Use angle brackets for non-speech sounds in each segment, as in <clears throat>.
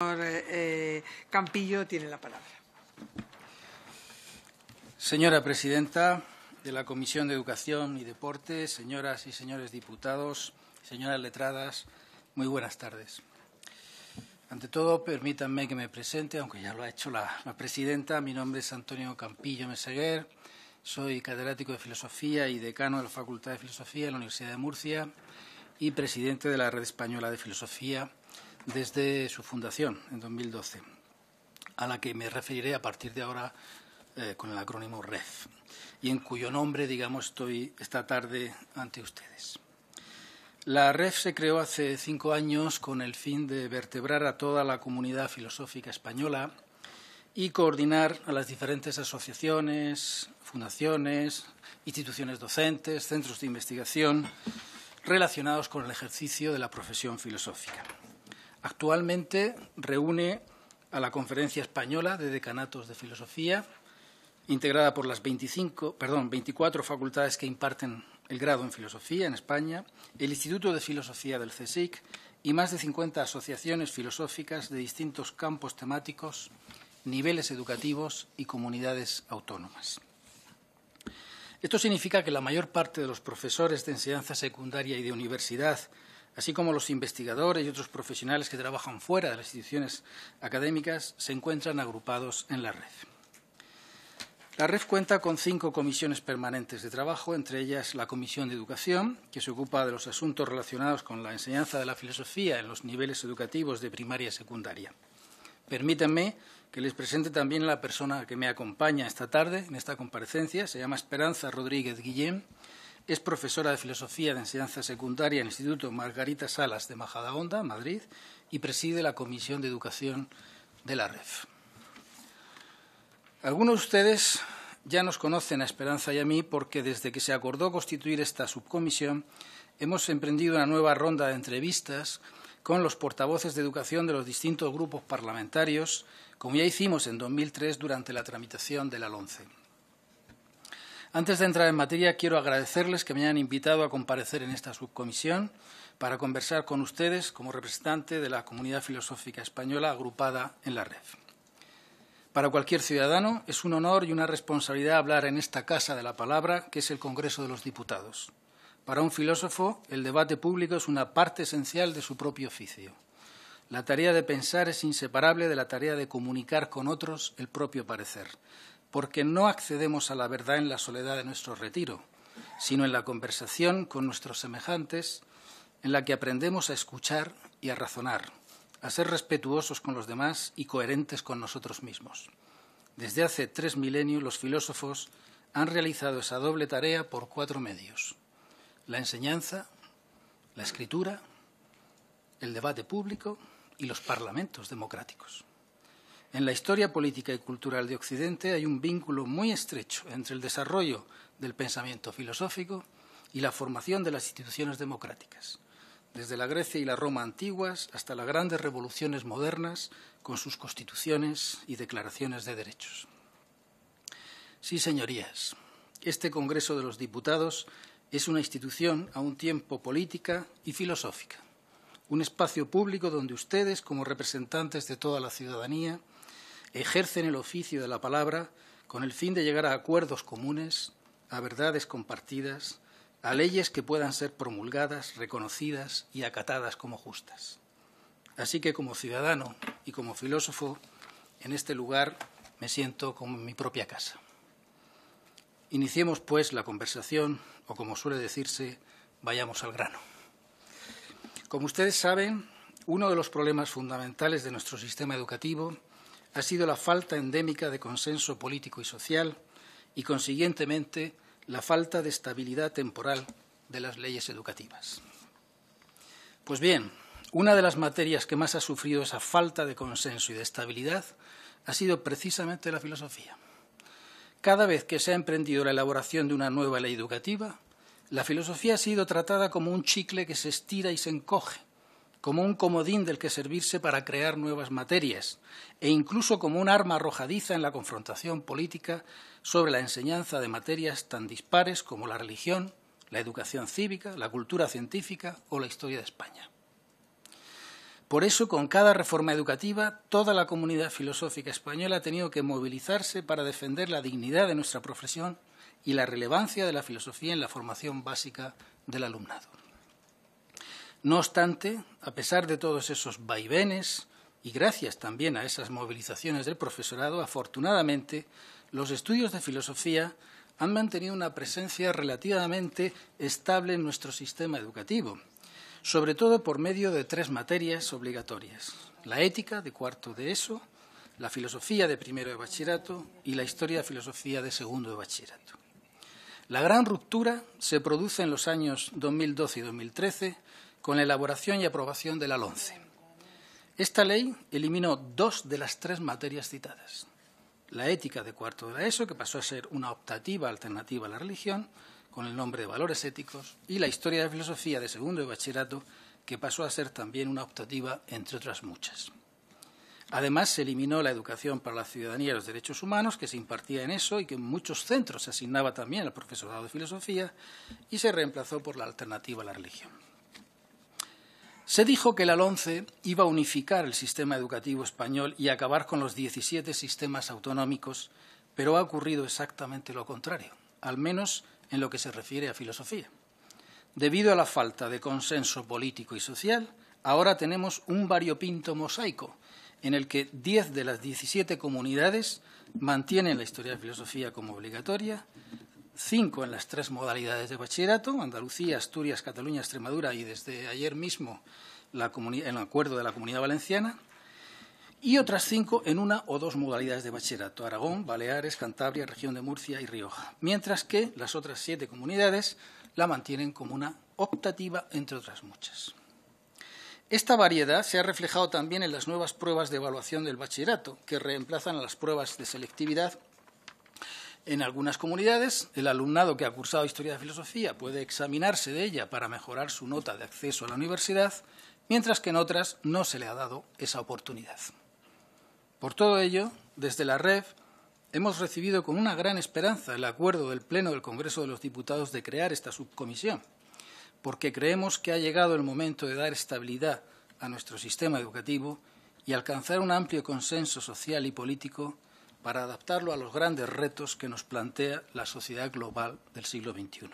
eh, Campillo tiene la palabra. Señora presidenta de la Comisión de Educación y Deporte, señoras y señores diputados, señoras letradas, muy buenas tardes. Ante todo, permítanme que me presente, aunque ya lo ha hecho la, la presidenta. Mi nombre es Antonio Campillo Meseguer, soy catedrático de Filosofía y decano de la Facultad de Filosofía de la Universidad de Murcia y presidente de la Red Española de Filosofía desde su fundación en 2012, a la que me referiré a partir de ahora eh, con el acrónimo REF, y en cuyo nombre, digamos, estoy esta tarde ante ustedes. La REF se creó hace cinco años con el fin de vertebrar a toda la comunidad filosófica española y coordinar a las diferentes asociaciones, fundaciones, instituciones docentes, centros de investigación relacionados con el ejercicio de la profesión filosófica. Actualmente reúne a la Conferencia Española de Decanatos de Filosofía, integrada por las 25, perdón, 24 facultades que imparten el grado en filosofía en España, el Instituto de Filosofía del CSIC y más de 50 asociaciones filosóficas de distintos campos temáticos, niveles educativos y comunidades autónomas. Esto significa que la mayor parte de los profesores de enseñanza secundaria y de universidad así como los investigadores y otros profesionales que trabajan fuera de las instituciones académicas, se encuentran agrupados en la red. La red cuenta con cinco comisiones permanentes de trabajo, entre ellas la Comisión de Educación, que se ocupa de los asuntos relacionados con la enseñanza de la filosofía en los niveles educativos de primaria y secundaria. Permítanme que les presente también la persona que me acompaña esta tarde en esta comparecencia. Se llama Esperanza Rodríguez Guillén es profesora de Filosofía de Enseñanza Secundaria en el Instituto Margarita Salas de Majadahonda, Madrid, y preside la Comisión de Educación de la REF. Algunos de ustedes ya nos conocen a Esperanza y a mí porque desde que se acordó constituir esta subcomisión hemos emprendido una nueva ronda de entrevistas con los portavoces de educación de los distintos grupos parlamentarios, como ya hicimos en 2003 durante la tramitación de la LONCE. Antes de entrar en materia, quiero agradecerles que me hayan invitado a comparecer en esta subcomisión para conversar con ustedes como representante de la comunidad filosófica española agrupada en la red. Para cualquier ciudadano es un honor y una responsabilidad hablar en esta casa de la palabra, que es el Congreso de los Diputados. Para un filósofo, el debate público es una parte esencial de su propio oficio. La tarea de pensar es inseparable de la tarea de comunicar con otros el propio parecer porque no accedemos a la verdad en la soledad de nuestro retiro, sino en la conversación con nuestros semejantes, en la que aprendemos a escuchar y a razonar, a ser respetuosos con los demás y coherentes con nosotros mismos. Desde hace tres milenios los filósofos han realizado esa doble tarea por cuatro medios la enseñanza, la escritura, el debate público y los parlamentos democráticos. En la historia política y cultural de Occidente hay un vínculo muy estrecho entre el desarrollo del pensamiento filosófico y la formación de las instituciones democráticas, desde la Grecia y la Roma antiguas hasta las grandes revoluciones modernas con sus constituciones y declaraciones de derechos. Sí, señorías, este Congreso de los Diputados es una institución a un tiempo política y filosófica, un espacio público donde ustedes, como representantes de toda la ciudadanía, ejercen el oficio de la palabra con el fin de llegar a acuerdos comunes, a verdades compartidas, a leyes que puedan ser promulgadas, reconocidas y acatadas como justas. Así que como ciudadano y como filósofo, en este lugar me siento como en mi propia casa. Iniciemos, pues, la conversación, o como suele decirse, vayamos al grano. Como ustedes saben, uno de los problemas fundamentales de nuestro sistema educativo ha sido la falta endémica de consenso político y social y, consiguientemente, la falta de estabilidad temporal de las leyes educativas. Pues bien, una de las materias que más ha sufrido esa falta de consenso y de estabilidad ha sido precisamente la filosofía. Cada vez que se ha emprendido la elaboración de una nueva ley educativa, la filosofía ha sido tratada como un chicle que se estira y se encoge, como un comodín del que servirse para crear nuevas materias e incluso como un arma arrojadiza en la confrontación política sobre la enseñanza de materias tan dispares como la religión, la educación cívica, la cultura científica o la historia de España. Por eso, con cada reforma educativa, toda la comunidad filosófica española ha tenido que movilizarse para defender la dignidad de nuestra profesión y la relevancia de la filosofía en la formación básica del alumnado. No obstante, a pesar de todos esos vaivenes y gracias también a esas movilizaciones del profesorado, afortunadamente, los estudios de filosofía han mantenido una presencia relativamente estable en nuestro sistema educativo, sobre todo por medio de tres materias obligatorias, la ética de cuarto de ESO, la filosofía de primero de bachillerato y la historia de filosofía de segundo de bachillerato. La gran ruptura se produce en los años 2012 y 2013 con la elaboración y aprobación de la LONCE. Esta ley eliminó dos de las tres materias citadas. La ética de cuarto de ESO, que pasó a ser una optativa alternativa a la religión, con el nombre de valores éticos, y la historia de filosofía de segundo de bachillerato, que pasó a ser también una optativa, entre otras muchas. Además, se eliminó la educación para la ciudadanía y los derechos humanos, que se impartía en eso y que en muchos centros se asignaba también al profesorado de filosofía, y se reemplazó por la alternativa a la religión. Se dijo que la LONCE iba a unificar el sistema educativo español y acabar con los 17 sistemas autonómicos, pero ha ocurrido exactamente lo contrario, al menos en lo que se refiere a filosofía. Debido a la falta de consenso político y social, ahora tenemos un variopinto mosaico en el que 10 de las 17 comunidades mantienen la historia de filosofía como obligatoria, cinco en las tres modalidades de bachillerato, Andalucía, Asturias, Cataluña, Extremadura y desde ayer mismo el acuerdo de la Comunidad Valenciana, y otras cinco en una o dos modalidades de bachillerato, Aragón, Baleares, Cantabria, Región de Murcia y Rioja, mientras que las otras siete comunidades la mantienen como una optativa, entre otras muchas. Esta variedad se ha reflejado también en las nuevas pruebas de evaluación del bachillerato, que reemplazan a las pruebas de selectividad en algunas comunidades, el alumnado que ha cursado Historia de Filosofía puede examinarse de ella para mejorar su nota de acceso a la universidad, mientras que en otras no se le ha dado esa oportunidad. Por todo ello, desde la REF hemos recibido con una gran esperanza el acuerdo del Pleno del Congreso de los Diputados de crear esta subcomisión, porque creemos que ha llegado el momento de dar estabilidad a nuestro sistema educativo y alcanzar un amplio consenso social y político para adaptarlo a los grandes retos que nos plantea la sociedad global del siglo XXI.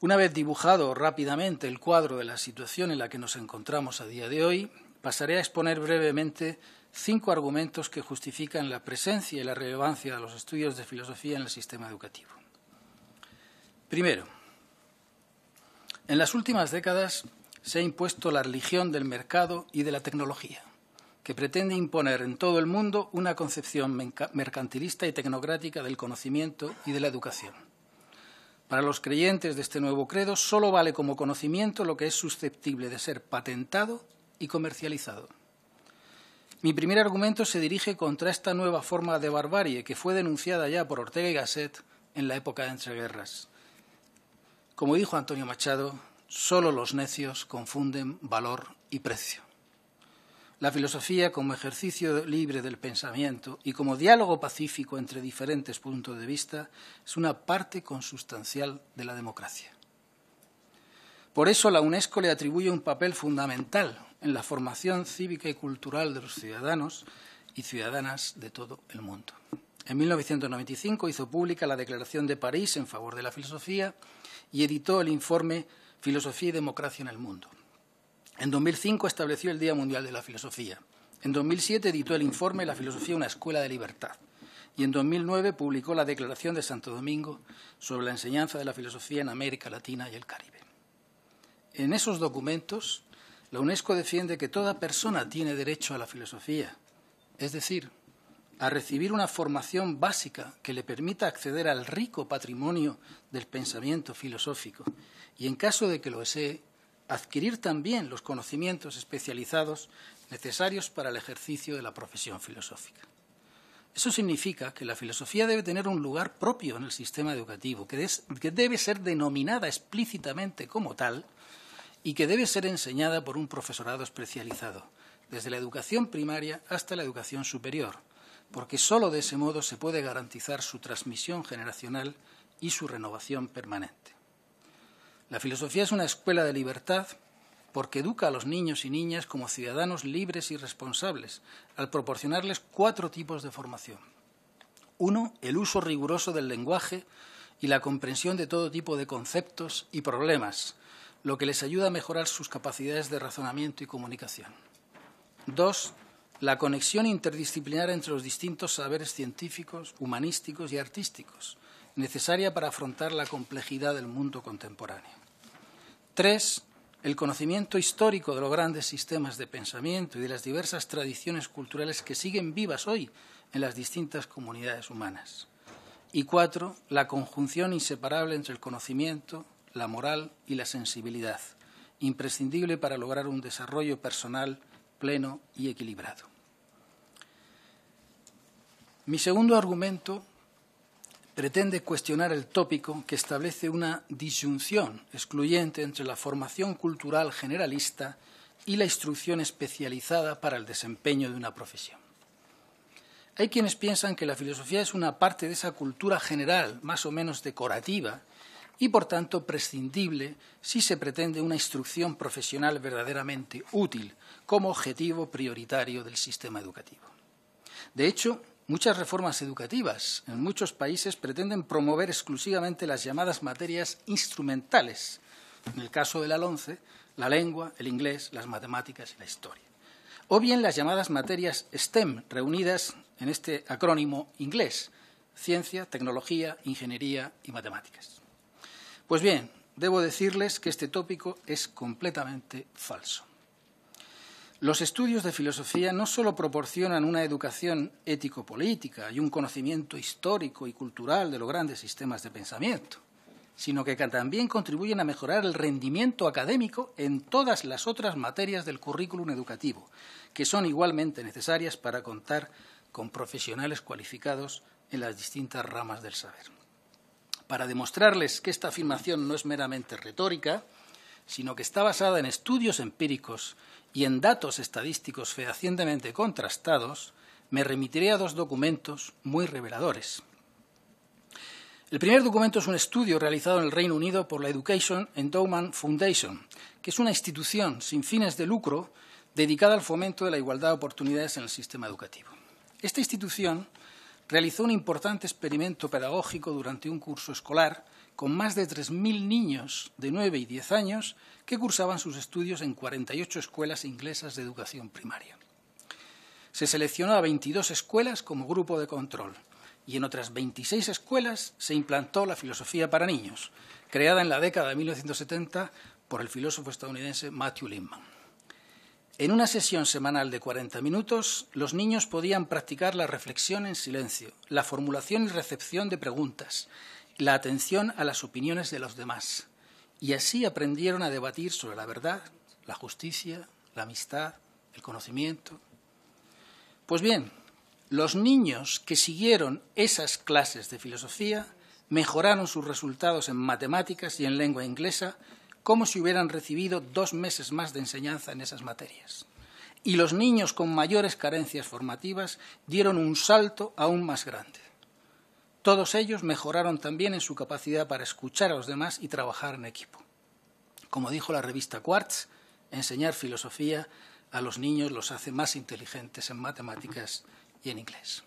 Una vez dibujado rápidamente el cuadro de la situación en la que nos encontramos a día de hoy, pasaré a exponer brevemente cinco argumentos que justifican la presencia y la relevancia de los estudios de filosofía en el sistema educativo. Primero, en las últimas décadas se ha impuesto la religión del mercado y de la tecnología que pretende imponer en todo el mundo una concepción mercantilista y tecnocrática del conocimiento y de la educación. Para los creyentes de este nuevo credo solo vale como conocimiento lo que es susceptible de ser patentado y comercializado. Mi primer argumento se dirige contra esta nueva forma de barbarie que fue denunciada ya por Ortega y Gasset en la época de entreguerras. Como dijo Antonio Machado, solo los necios confunden valor y precio. La filosofía como ejercicio libre del pensamiento y como diálogo pacífico entre diferentes puntos de vista es una parte consustancial de la democracia. Por eso la UNESCO le atribuye un papel fundamental en la formación cívica y cultural de los ciudadanos y ciudadanas de todo el mundo. En 1995 hizo pública la Declaración de París en favor de la filosofía y editó el informe Filosofía y Democracia en el Mundo. En 2005 estableció el Día Mundial de la Filosofía. En 2007 editó el informe La filosofía, una escuela de libertad. Y en 2009 publicó la Declaración de Santo Domingo sobre la enseñanza de la filosofía en América Latina y el Caribe. En esos documentos, la UNESCO defiende que toda persona tiene derecho a la filosofía, es decir, a recibir una formación básica que le permita acceder al rico patrimonio del pensamiento filosófico y, en caso de que lo desee, adquirir también los conocimientos especializados necesarios para el ejercicio de la profesión filosófica. Eso significa que la filosofía debe tener un lugar propio en el sistema educativo, que, debe ser denominada explícitamente como tal y que debe ser enseñada por un profesorado especializado, desde la educación primaria hasta la educación superior, porque sólo de ese modo se puede garantizar su transmisión generacional y su renovación permanente. La filosofía es una escuela de libertad porque educa a los niños y niñas como ciudadanos libres y responsables, al proporcionarles cuatro tipos de formación. Uno, el uso riguroso del lenguaje y la comprensión de todo tipo de conceptos y problemas, lo que les ayuda a mejorar sus capacidades de razonamiento y comunicación. Dos, la conexión interdisciplinar entre los distintos saberes científicos, humanísticos y artísticos, necesaria para afrontar la complejidad del mundo contemporáneo. Tres, el conocimiento histórico de los grandes sistemas de pensamiento y de las diversas tradiciones culturales que siguen vivas hoy en las distintas comunidades humanas. Y cuatro, la conjunción inseparable entre el conocimiento, la moral y la sensibilidad, imprescindible para lograr un desarrollo personal pleno y equilibrado. Mi segundo argumento pretende cuestionar el tópico que establece una disyunción excluyente entre la formación cultural generalista y la instrucción especializada para el desempeño de una profesión. Hay quienes piensan que la filosofía es una parte de esa cultura general, más o menos decorativa, y por tanto prescindible si se pretende una instrucción profesional verdaderamente útil como objetivo prioritario del sistema educativo. De hecho, muchas reformas educativas en muchos países pretenden promover exclusivamente las llamadas materias instrumentales, en el caso de la LONCE, la lengua, el inglés, las matemáticas y la historia, o bien las llamadas materias STEM, reunidas en este acrónimo inglés, ciencia, tecnología, ingeniería y matemáticas. Pues bien, debo decirles que este tópico es completamente falso. Los estudios de filosofía no solo proporcionan una educación ético-política y un conocimiento histórico y cultural de los grandes sistemas de pensamiento, sino que también contribuyen a mejorar el rendimiento académico en todas las otras materias del currículum educativo, que son igualmente necesarias para contar con profesionales cualificados en las distintas ramas del saber. Para demostrarles que esta afirmación no es meramente retórica, sino que está basada en estudios empíricos y en datos estadísticos fehacientemente contrastados, me remitiré a dos documentos muy reveladores. El primer documento es un estudio realizado en el Reino Unido por la Education Endowment Foundation, que es una institución sin fines de lucro dedicada al fomento de la igualdad de oportunidades en el sistema educativo. Esta institución realizó un importante experimento pedagógico durante un curso escolar con más de 3.000 niños de 9 y 10 años que cursaban sus estudios en 48 escuelas inglesas de educación primaria. Se seleccionó a 22 escuelas como grupo de control y en otras 26 escuelas se implantó la filosofía para niños, creada en la década de 1970 por el filósofo estadounidense Matthew Lindman. En una sesión semanal de 40 minutos, los niños podían practicar la reflexión en silencio, la formulación y recepción de preguntas, la atención a las opiniones de los demás, y así aprendieron a debatir sobre la verdad, la justicia, la amistad, el conocimiento. Pues bien, los niños que siguieron esas clases de filosofía mejoraron sus resultados en matemáticas y en lengua inglesa como si hubieran recibido dos meses más de enseñanza en esas materias. Y los niños con mayores carencias formativas dieron un salto aún más grande. Todos ellos mejoraron también en su capacidad para escuchar a los demás y trabajar en equipo. Como dijo la revista Quartz, enseñar filosofía a los niños los hace más inteligentes en matemáticas y en inglés.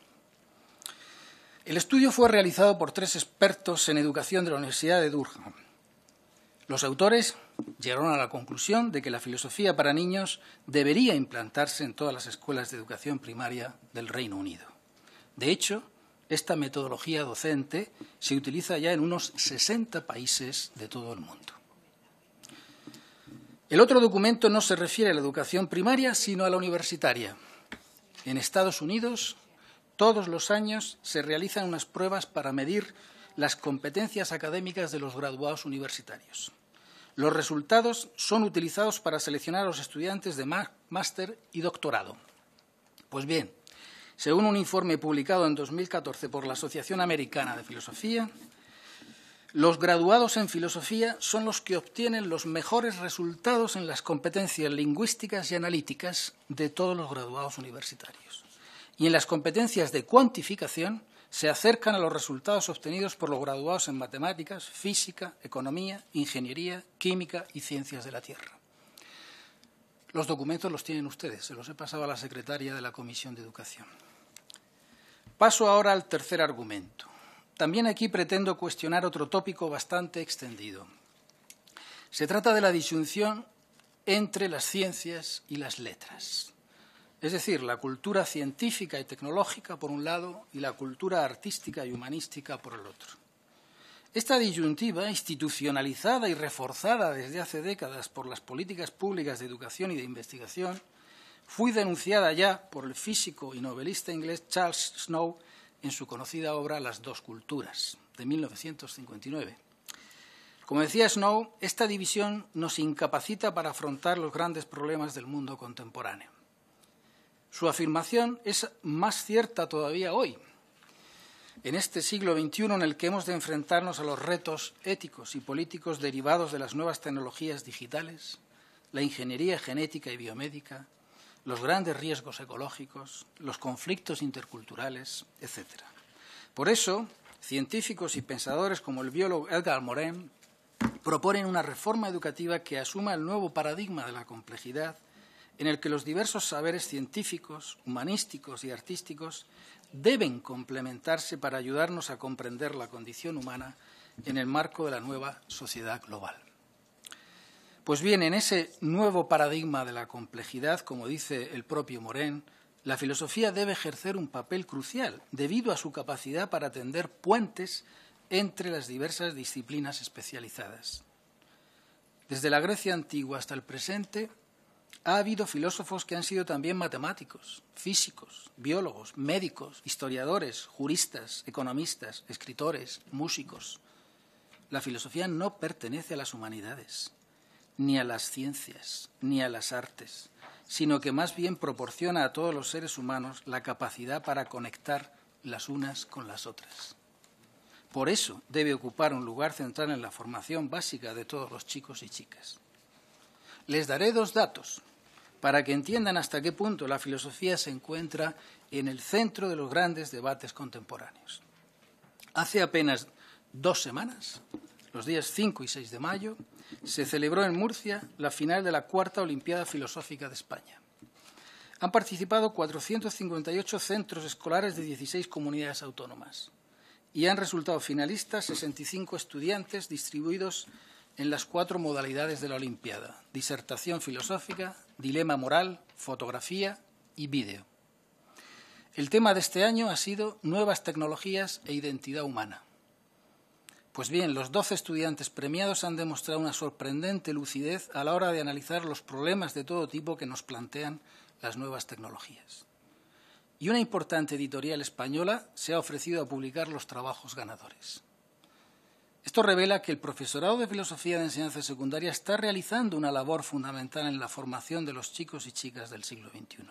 El estudio fue realizado por tres expertos en educación de la Universidad de Durham los autores llegaron a la conclusión de que la filosofía para niños debería implantarse en todas las escuelas de educación primaria del Reino Unido. De hecho, esta metodología docente se utiliza ya en unos 60 países de todo el mundo. El otro documento no se refiere a la educación primaria, sino a la universitaria. En Estados Unidos, todos los años se realizan unas pruebas para medir las competencias académicas de los graduados universitarios. Los resultados son utilizados para seleccionar a los estudiantes de máster y doctorado. Pues bien, según un informe publicado en 2014 por la Asociación Americana de Filosofía, los graduados en filosofía son los que obtienen los mejores resultados en las competencias lingüísticas y analíticas de todos los graduados universitarios. Y en las competencias de cuantificación se acercan a los resultados obtenidos por los graduados en matemáticas, física, economía, ingeniería, química y ciencias de la Tierra. Los documentos los tienen ustedes, se los he pasado a la secretaria de la Comisión de Educación. Paso ahora al tercer argumento. También aquí pretendo cuestionar otro tópico bastante extendido. Se trata de la disyunción entre las ciencias y las letras. Es decir, la cultura científica y tecnológica por un lado y la cultura artística y humanística por el otro. Esta disyuntiva, institucionalizada y reforzada desde hace décadas por las políticas públicas de educación y de investigación, fue denunciada ya por el físico y novelista inglés Charles Snow en su conocida obra Las dos culturas, de 1959. Como decía Snow, esta división nos incapacita para afrontar los grandes problemas del mundo contemporáneo. Su afirmación es más cierta todavía hoy, en este siglo XXI en el que hemos de enfrentarnos a los retos éticos y políticos derivados de las nuevas tecnologías digitales, la ingeniería genética y biomédica, los grandes riesgos ecológicos, los conflictos interculturales, etc. Por eso, científicos y pensadores como el biólogo Edgar Morin proponen una reforma educativa que asuma el nuevo paradigma de la complejidad en el que los diversos saberes científicos, humanísticos y artísticos deben complementarse para ayudarnos a comprender la condición humana en el marco de la nueva sociedad global. Pues bien, en ese nuevo paradigma de la complejidad, como dice el propio Moren, la filosofía debe ejercer un papel crucial debido a su capacidad para tender puentes entre las diversas disciplinas especializadas. Desde la Grecia antigua hasta el presente, ha habido filósofos que han sido también matemáticos, físicos, biólogos, médicos, historiadores, juristas, economistas, escritores, músicos. La filosofía no pertenece a las humanidades, ni a las ciencias, ni a las artes, sino que más bien proporciona a todos los seres humanos la capacidad para conectar las unas con las otras. Por eso debe ocupar un lugar central en la formación básica de todos los chicos y chicas. Les daré dos datos para que entiendan hasta qué punto la filosofía se encuentra en el centro de los grandes debates contemporáneos. Hace apenas dos semanas, los días 5 y 6 de mayo, se celebró en Murcia la final de la cuarta Olimpiada Filosófica de España. Han participado 458 centros escolares de 16 comunidades autónomas y han resultado finalistas 65 estudiantes distribuidos en las cuatro modalidades de la Olimpiada, disertación filosófica, dilema moral, fotografía y vídeo. El tema de este año ha sido nuevas tecnologías e identidad humana. Pues bien, los doce estudiantes premiados han demostrado una sorprendente lucidez a la hora de analizar los problemas de todo tipo que nos plantean las nuevas tecnologías. Y una importante editorial española se ha ofrecido a publicar los trabajos ganadores. Esto revela que el profesorado de filosofía de enseñanza secundaria está realizando una labor fundamental en la formación de los chicos y chicas del siglo XXI.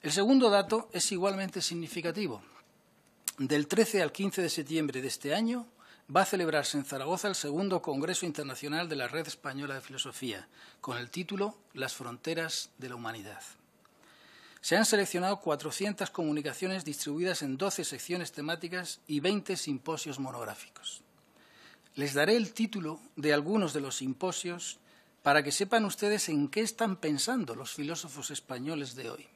El segundo dato es igualmente significativo. Del 13 al 15 de septiembre de este año va a celebrarse en Zaragoza el segundo Congreso Internacional de la Red Española de Filosofía, con el título Las fronteras de la humanidad. Se han seleccionado 400 comunicaciones distribuidas en 12 secciones temáticas y 20 simposios monográficos. Les daré el título de algunos de los simposios para que sepan ustedes en qué están pensando los filósofos españoles de hoy.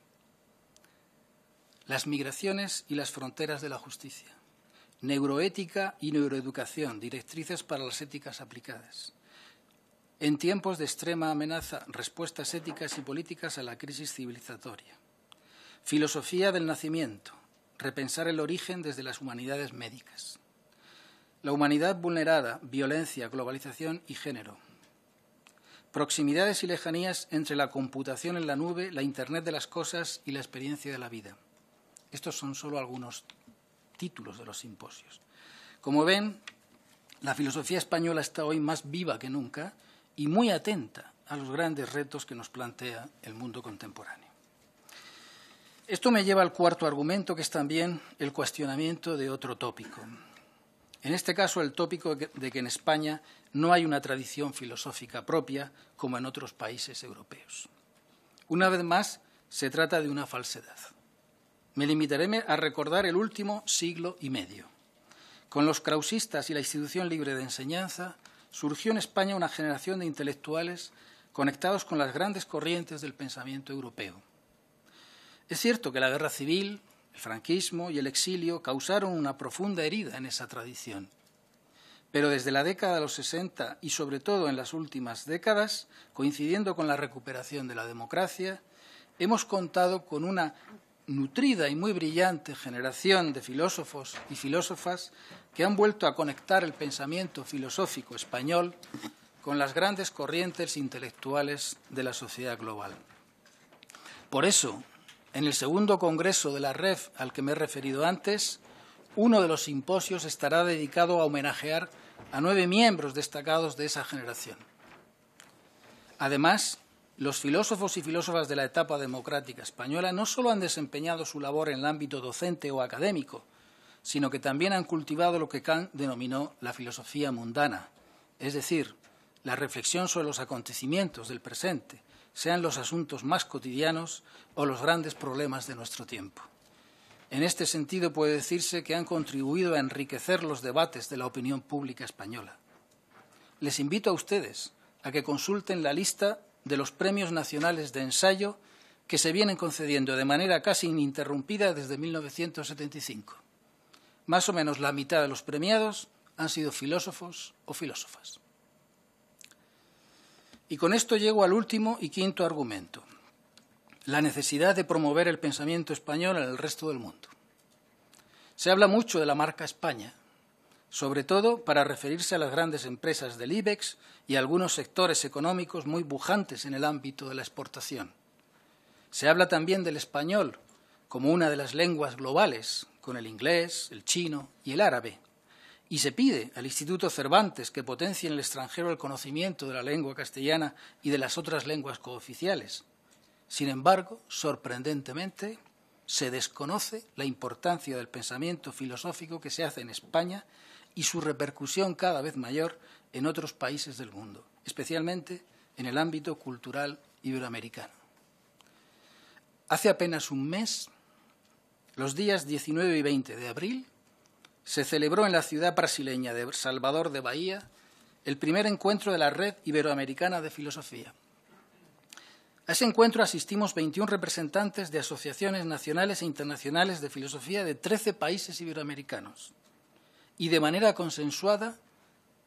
Las migraciones y las fronteras de la justicia. Neuroética y neuroeducación, directrices para las éticas aplicadas. En tiempos de extrema amenaza, respuestas éticas y políticas a la crisis civilizatoria. Filosofía del nacimiento. Repensar el origen desde las humanidades médicas. La humanidad vulnerada, violencia, globalización y género. Proximidades y lejanías entre la computación en la nube, la Internet de las cosas y la experiencia de la vida. Estos son solo algunos títulos de los simposios. Como ven, la filosofía española está hoy más viva que nunca y muy atenta a los grandes retos que nos plantea el mundo contemporáneo. Esto me lleva al cuarto argumento, que es también el cuestionamiento de otro tópico. En este caso, el tópico de que en España no hay una tradición filosófica propia como en otros países europeos. Una vez más, se trata de una falsedad. Me limitaré a recordar el último siglo y medio. Con los krausistas y la institución libre de enseñanza, surgió en España una generación de intelectuales conectados con las grandes corrientes del pensamiento europeo. Es cierto que la guerra civil, el franquismo y el exilio causaron una profunda herida en esa tradición. Pero desde la década de los 60 y sobre todo en las últimas décadas, coincidiendo con la recuperación de la democracia, hemos contado con una nutrida y muy brillante generación de filósofos y filósofas que han vuelto a conectar el pensamiento filosófico español con las grandes corrientes intelectuales de la sociedad global. Por eso, en el segundo congreso de la REF al que me he referido antes, uno de los simposios estará dedicado a homenajear a nueve miembros destacados de esa generación. Además, los filósofos y filósofas de la etapa democrática española no solo han desempeñado su labor en el ámbito docente o académico, sino que también han cultivado lo que Kant denominó la filosofía mundana, es decir, la reflexión sobre los acontecimientos del presente, sean los asuntos más cotidianos o los grandes problemas de nuestro tiempo. En este sentido puede decirse que han contribuido a enriquecer los debates de la opinión pública española. Les invito a ustedes a que consulten la lista de los premios nacionales de ensayo que se vienen concediendo de manera casi ininterrumpida desde 1975. Más o menos la mitad de los premiados han sido filósofos o filósofas. Y con esto llego al último y quinto argumento, la necesidad de promover el pensamiento español en el resto del mundo. Se habla mucho de la marca España, sobre todo para referirse a las grandes empresas del IBEX y a algunos sectores económicos muy bujantes en el ámbito de la exportación. Se habla también del español como una de las lenguas globales, con el inglés, el chino y el árabe, y se pide al Instituto Cervantes que potencie en el extranjero el conocimiento de la lengua castellana y de las otras lenguas cooficiales. Sin embargo, sorprendentemente, se desconoce la importancia del pensamiento filosófico que se hace en España y su repercusión cada vez mayor en otros países del mundo, especialmente en el ámbito cultural iberoamericano. Hace apenas un mes, los días 19 y 20 de abril, se celebró en la ciudad brasileña de Salvador de Bahía el primer encuentro de la Red Iberoamericana de Filosofía. A ese encuentro asistimos 21 representantes de asociaciones nacionales e internacionales de filosofía de 13 países iberoamericanos y de manera consensuada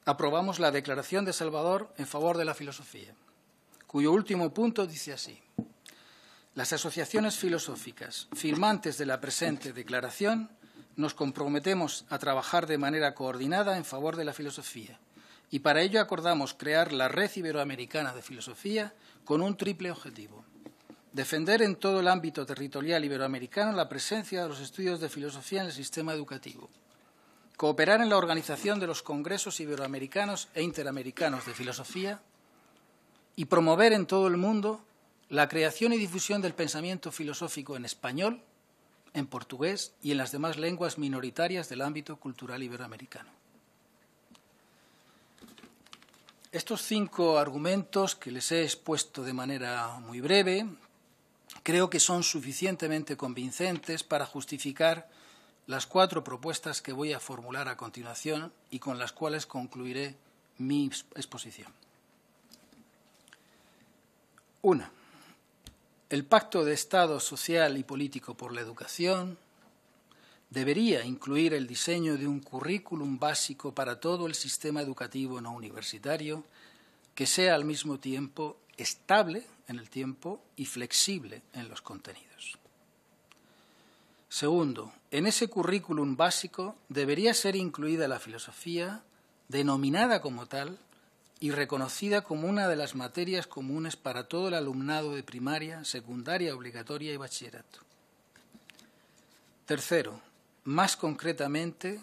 aprobamos la Declaración de Salvador en favor de la filosofía, cuyo último punto dice así. Las asociaciones filosóficas firmantes de la presente declaración nos comprometemos a trabajar de manera coordinada en favor de la filosofía y para ello acordamos crear la Red Iberoamericana de Filosofía con un triple objetivo. Defender en todo el ámbito territorial iberoamericano la presencia de los estudios de filosofía en el sistema educativo. Cooperar en la organización de los congresos iberoamericanos e interamericanos de filosofía y promover en todo el mundo la creación y difusión del pensamiento filosófico en español en portugués y en las demás lenguas minoritarias del ámbito cultural iberoamericano. Estos cinco argumentos que les he expuesto de manera muy breve creo que son suficientemente convincentes para justificar las cuatro propuestas que voy a formular a continuación y con las cuales concluiré mi exposición. Una el Pacto de Estado Social y Político por la Educación debería incluir el diseño de un currículum básico para todo el sistema educativo no universitario que sea al mismo tiempo estable en el tiempo y flexible en los contenidos. Segundo, en ese currículum básico debería ser incluida la filosofía, denominada como tal, y reconocida como una de las materias comunes para todo el alumnado de primaria, secundaria obligatoria y bachillerato. Tercero, más concretamente,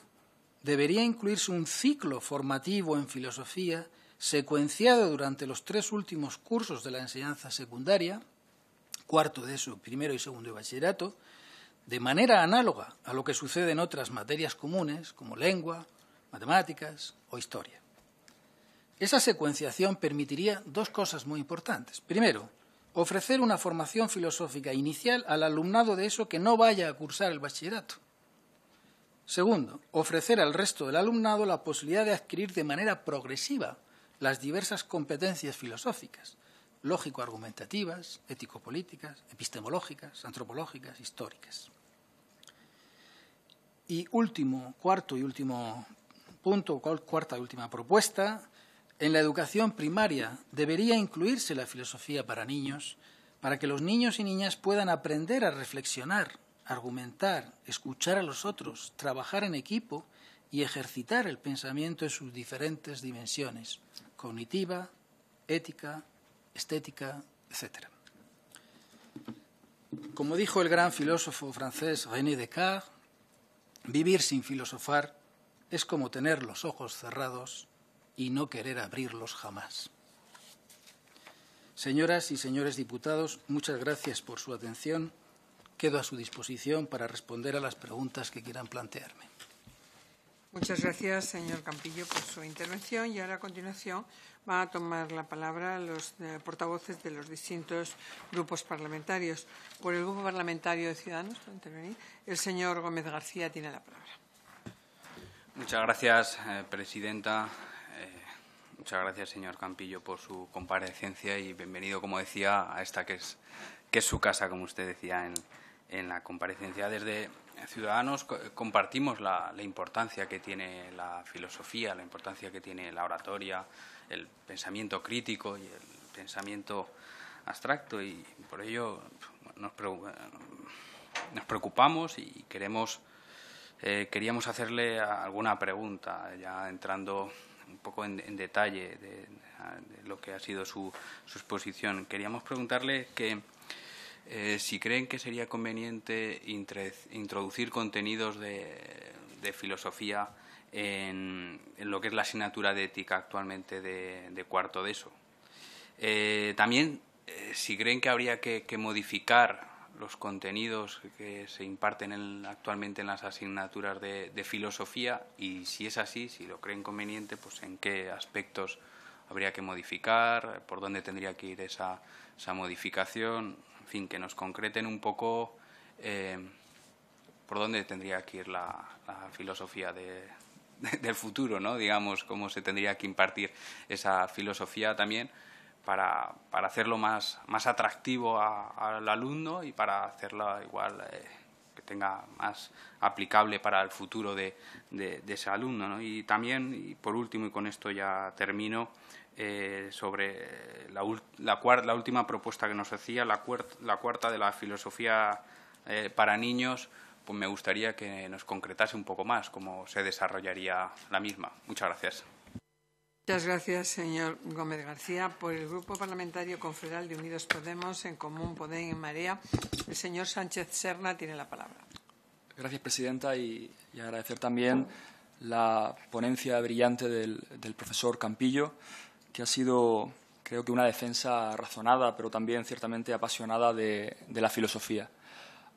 debería incluirse un ciclo formativo en filosofía secuenciado durante los tres últimos cursos de la enseñanza secundaria, cuarto de eso, primero y segundo de bachillerato, de manera análoga a lo que sucede en otras materias comunes como lengua, matemáticas o historia. Esa secuenciación permitiría dos cosas muy importantes. Primero, ofrecer una formación filosófica inicial al alumnado de eso que no vaya a cursar el bachillerato. Segundo, ofrecer al resto del alumnado la posibilidad de adquirir de manera progresiva las diversas competencias filosóficas, lógico-argumentativas, ético-políticas, epistemológicas, antropológicas, históricas. Y último, cuarto y último punto, cuarta y última propuesta, en la educación primaria debería incluirse la filosofía para niños para que los niños y niñas puedan aprender a reflexionar, argumentar, escuchar a los otros, trabajar en equipo y ejercitar el pensamiento en sus diferentes dimensiones, cognitiva, ética, estética, etc. Como dijo el gran filósofo francés René Descartes, vivir sin filosofar es como tener los ojos cerrados y no querer abrirlos jamás. Señoras y señores diputados, muchas gracias por su atención. Quedo a su disposición para responder a las preguntas que quieran plantearme. Muchas gracias, señor Campillo, por su intervención. Y ahora, a continuación, van a tomar la palabra los eh, portavoces de los distintos grupos parlamentarios. Por el Grupo Parlamentario de Ciudadanos, el señor Gómez García tiene la palabra. Muchas gracias, eh, presidenta. Muchas gracias, señor Campillo, por su comparecencia y bienvenido, como decía, a esta que es, que es su casa, como usted decía en, la comparecencia. Desde Ciudadanos compartimos la, importancia que tiene la filosofía, la importancia que tiene la oratoria, el pensamiento crítico y el pensamiento abstracto y por ello nos, preocupamos y queremos eh, queríamos hacerle alguna pregunta ya entrando un poco en, detalle de, lo que ha sido su, exposición. Queríamos preguntarle que eh, si creen que sería conveniente introducir contenidos de, filosofía en, lo que es la asignatura de ética actualmente de, cuarto de eso. Eh, también, eh, si creen que habría que modificar los contenidos que se imparten actualmente en las asignaturas de, filosofía y si es así, si lo creen conveniente, pues en qué aspectos habría que modificar, por dónde tendría que ir esa, esa modificación, en fin, que nos concreten un poco eh, por dónde tendría que ir la, filosofía <laughs> del futuro, ¿no? Digamos, cómo se tendría que impartir esa filosofía también para, para hacerlo más, más atractivo al alumno y para hacerlo igual eh, que tenga más aplicable para el futuro de, de, ese alumno. Y también, y por último, y con esto ya termino, eh, sobre la, la, la, última propuesta que nos hacía, la, la cuarta de la filosofía eh, para niños, pues me gustaría que nos concretase un poco más cómo se desarrollaría la misma. Muchas gracias. Muchas gracias, señor Gómez García. Por el Grupo Parlamentario Confederal de Unidos Podemos, en Común Podem y Marea, el señor Sánchez Serna tiene la palabra. Gracias, presidenta, y, agradecer también la ponencia brillante del, profesor Campillo, que ha sido, creo que, una defensa razonada, pero también ciertamente apasionada de, la filosofía.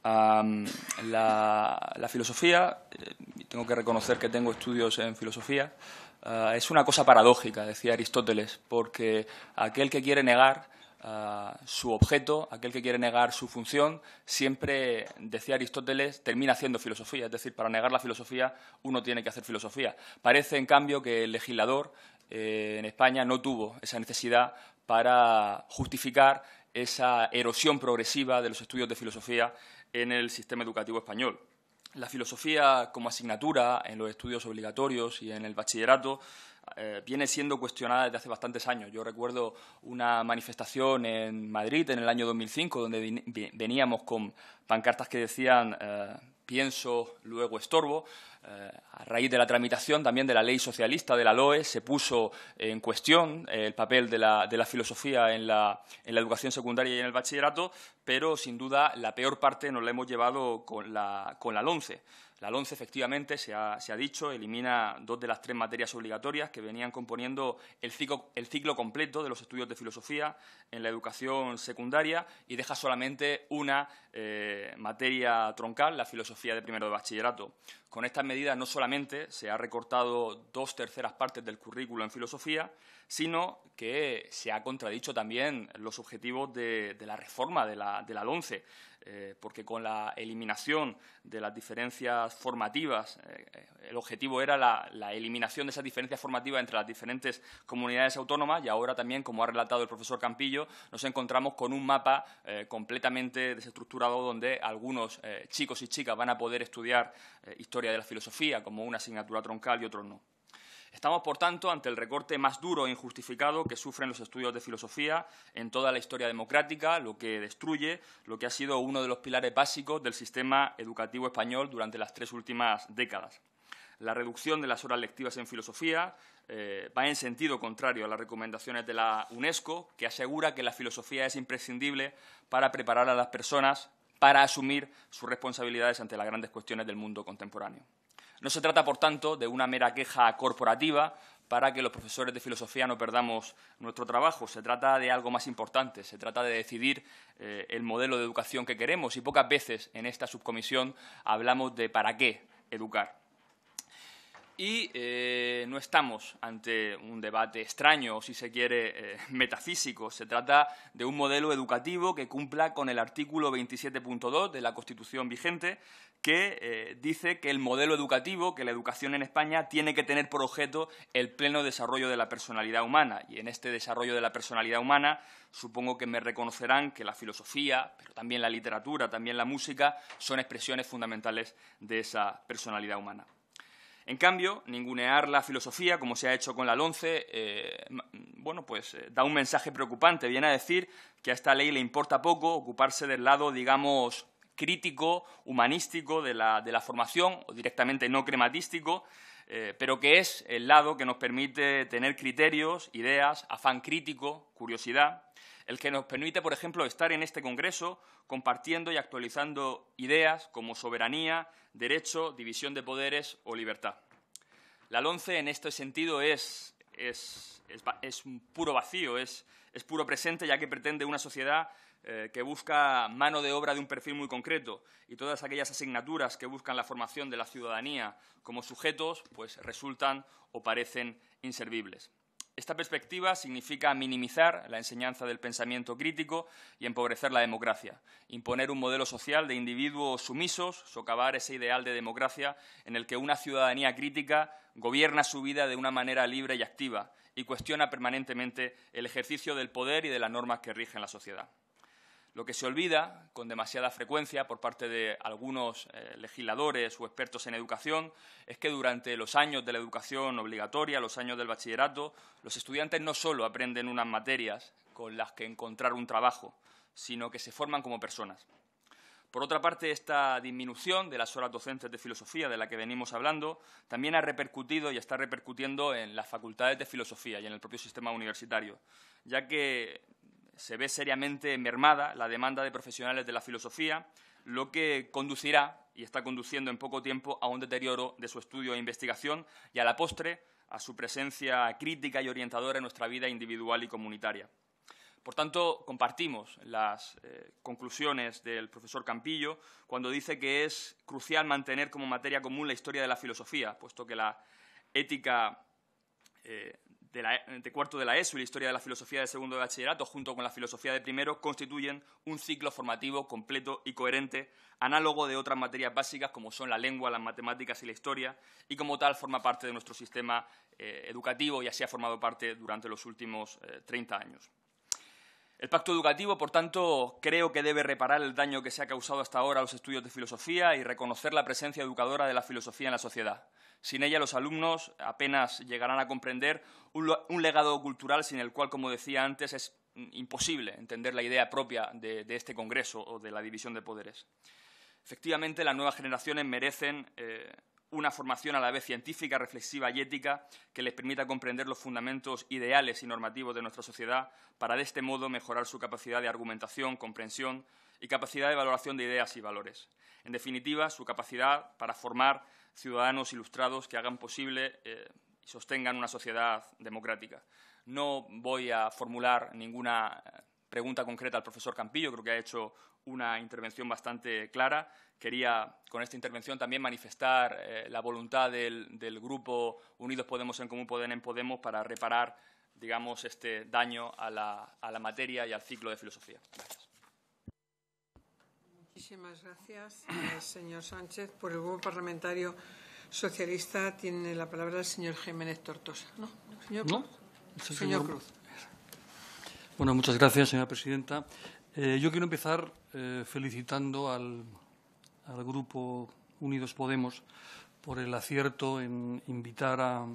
La, filosofía, eh, tengo que reconocer que tengo estudios en filosofía, eh, es una cosa paradójica, decía Aristóteles, porque aquel que quiere negar eh, su objeto, aquel que quiere negar su función, siempre, decía Aristóteles, termina haciendo filosofía. Es decir, para negar la filosofía uno tiene que hacer filosofía. Parece, en cambio, que el legislador eh, en España no tuvo esa necesidad para justificar esa erosión progresiva de los estudios de filosofía en el sistema educativo español. La filosofía como asignatura en los estudios obligatorios y en el bachillerato eh, viene siendo cuestionada desde hace bastantes años. Yo recuerdo una manifestación en Madrid en el año 2005 donde veníamos con pancartas que decían eh, pienso, luego estorbo. Eh, a raíz de la tramitación también de la ley socialista de la LOE se puso en cuestión el papel de la, filosofía en la, educación secundaria y en el bachillerato, pero sin duda la peor parte nos la hemos llevado con la, con la LONCE. La LONCE, efectivamente, se ha, dicho, elimina dos de las tres materias obligatorias que venían componiendo el ciclo, el ciclo, completo de los estudios de filosofía en la educación secundaria y deja solamente una eh, materia troncal, la filosofía de primero de bachillerato. Con estas medidas no solamente se ha recortado dos terceras partes del currículo en filosofía, sino que se ha contradicho también los objetivos de, la reforma de la, de la LONCE. Eh, porque con la eliminación de las diferencias formativas, eh, el objetivo era la, eliminación de esas diferencias formativas entre las diferentes comunidades autónomas y ahora también, como ha relatado el profesor Campillo, nos encontramos con un mapa eh, completamente desestructurado donde algunos chicos y chicas van a poder estudiar historia de la filosofía como una asignatura troncal y otros no. Estamos, por tanto, ante el recorte más duro e injustificado que sufren los estudios de filosofía en toda la historia democrática, lo que destruye lo que ha sido uno de los pilares básicos del sistema educativo español durante las tres últimas décadas. La reducción de las horas lectivas en filosofía eh, va en sentido contrario a las recomendaciones de la UNESCO, que asegura que la filosofía es imprescindible para preparar a las personas para asumir sus responsabilidades ante las grandes cuestiones del mundo contemporáneo. No se trata, por tanto, de una mera queja corporativa para que los profesores de filosofía no perdamos nuestro trabajo. Se trata de algo más importante, se trata de decidir eh, el modelo de educación que queremos y pocas veces en esta subcomisión hablamos de para qué educar. Y eh, no estamos ante un debate extraño o, si se quiere, eh, metafísico. Se trata de un modelo educativo que cumpla con el artículo 27.2 de la Constitución vigente, que eh, dice que el modelo educativo, que la educación en España, tiene que tener por objeto el pleno desarrollo de la personalidad humana. Y en este desarrollo de la personalidad humana, supongo que me reconocerán que la filosofía, pero también la literatura, también la música, son expresiones fundamentales de esa personalidad humana. En cambio, ningunear la filosofía, como se ha hecho con la LONCE, eh, bueno, pues eh, da un mensaje preocupante. Viene a decir que a esta ley le importa poco ocuparse del lado, digamos, crítico, humanístico de la, formación, o directamente no crematístico, eh, pero que es el lado que nos permite tener criterios, ideas, afán crítico, curiosidad, el que nos permite, por ejemplo, estar en este Congreso compartiendo y actualizando ideas como soberanía, derecho, división de poderes o libertad. La LONCE en este sentido es, es, un puro vacío, es, puro presente, ya que pretende una sociedad eh, que busca mano de obra de un perfil muy concreto y todas aquellas asignaturas que buscan la formación de la ciudadanía como sujetos, pues resultan o parecen inservibles. Esta perspectiva significa minimizar la enseñanza del pensamiento crítico y empobrecer la democracia, imponer un modelo social de individuos sumisos, socavar ese ideal de democracia en el que una ciudadanía crítica gobierna su vida de una manera libre y activa y cuestiona permanentemente el ejercicio del poder y de las normas que rigen la sociedad. Lo que se olvida con demasiada frecuencia por parte de algunos eh, legisladores o expertos en educación es que durante los años de la educación obligatoria, los años del bachillerato, los estudiantes no solo aprenden unas materias con las que encontrar un trabajo, sino que se forman como personas. Por otra parte, esta disminución de las horas docentes de filosofía de la que venimos hablando también ha repercutido y está repercutiendo en las facultades de filosofía y en el propio sistema universitario, ya que se ve seriamente mermada la demanda de profesionales de la filosofía, lo que conducirá, y está conduciendo en poco tiempo, a un deterioro de su estudio e investigación y a la postre a su presencia crítica y orientadora en nuestra vida individual y comunitaria. Por tanto, compartimos las eh, conclusiones del profesor Campillo cuando dice que es crucial mantener como materia común la historia de la filosofía, puesto que la ética eh, de, cuarto de la ESO y la historia de la filosofía de segundo de bachillerato, junto con la filosofía de primero, constituyen un ciclo formativo completo y coherente, análogo de otras materias básicas como son la lengua, las matemáticas y la historia, y como tal forma parte de nuestro sistema eh, educativo y así ha formado parte durante los últimos 30 eh, años. El pacto educativo, por tanto, creo que debe reparar el daño que se ha causado hasta ahora a los estudios de filosofía y reconocer la presencia educadora de la filosofía en la sociedad. Sin ella, los alumnos apenas llegarán a comprender un, legado cultural sin el cual, como decía antes, es imposible entender la idea propia de, este Congreso o de la división de poderes. Efectivamente, las nuevas generaciones merecen eh, una formación a la vez científica, reflexiva y ética que les permita comprender los fundamentos ideales y normativos de nuestra sociedad para, de este modo, mejorar su capacidad de argumentación, comprensión y capacidad de valoración de ideas y valores. En definitiva, su capacidad para formar ciudadanos ilustrados que hagan posible eh, y sostengan una sociedad democrática. No voy a formular ninguna eh, pregunta concreta al profesor Campillo, creo que ha hecho una intervención bastante clara. Quería con esta intervención también manifestar eh, la voluntad del, grupo Unidos Podemos en Común Podem en Podemos para reparar, digamos, este daño a la, a la materia y al ciclo de filosofía. Gracias. Muchísimas gracias, eh, señor Sánchez. Por el Grupo Parlamentario Socialista tiene la palabra el señor Jiménez Tortosa. ¿No? Señor ¿No? Cruz. el Señor señor- Cruz. Bueno, muchas gracias, señora presidenta. Eh, yo quiero empezar eh, felicitando al, al Grupo Unidos Podemos por el acierto en invitar a-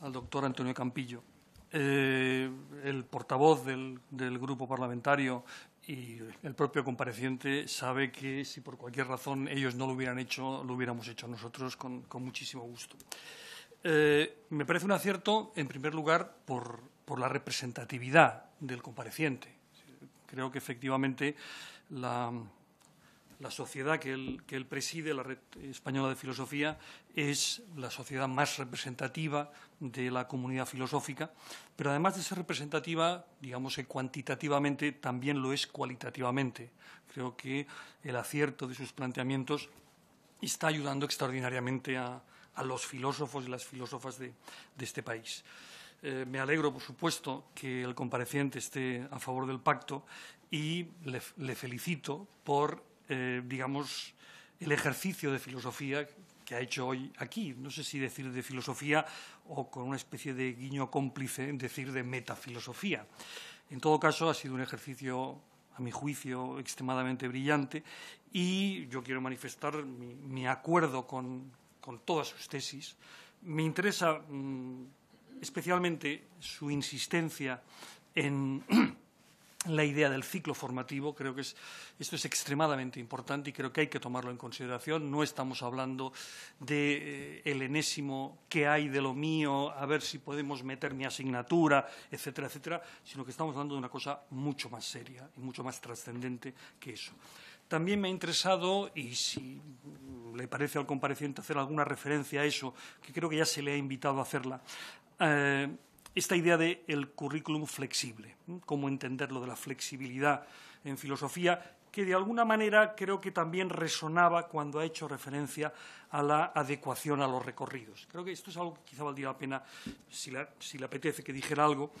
al doctor Antonio Campillo. Eh, el portavoz del, del grupo parlamentario y el propio compareciente sabe que si por cualquier razón ellos no lo hubieran hecho, lo hubiéramos hecho nosotros con, con muchísimo gusto. Eh, me parece un acierto, en primer lugar, por, por la representatividad del compareciente. Creo que efectivamente la, sociedad que él, que preside, la Red Española de Filosofía, es la sociedad más representativa de la comunidad filosófica, pero además de ser representativa, digamos que cuantitativamente, también lo es cualitativamente. Creo que el acierto de sus planteamientos está ayudando extraordinariamente a, los filósofos y las filósofas de este país. Eh, me alegro, por supuesto, que el compareciente esté a favor del pacto y le, felicito por, eh, digamos, el ejercicio de filosofía que ha hecho hoy aquí. No sé si decir de filosofía o con una especie de guiño cómplice decir de metafilosofía. En todo caso, ha sido un ejercicio a mi juicio, extremadamente brillante y yo quiero manifestar mi, acuerdo con, todas sus tesis. Me interesa mmm, especialmente su insistencia en <clears throat> la idea del ciclo formativo. Creo que es, esto es extremadamente importante y creo que hay que tomarlo en consideración. No estamos hablando de eh, enésimo que hay de lo mío, a ver si podemos meter mi asignatura, etcétera, etcétera, sino que estamos hablando de una cosa mucho más seria y mucho más trascendente que eso. También me ha interesado, y si le parece al compareciente hacer alguna referencia a eso, que creo que ya se le ha invitado a hacerla, eh, esta idea del el currículum flexible, cómo entender lo de la flexibilidad en filosofía, que de alguna manera creo que también resonaba cuando ha hecho referencia a la adecuación a los recorridos. Creo que esto es algo que quizá valdría la pena, si le, si le apetece, que dijera algo,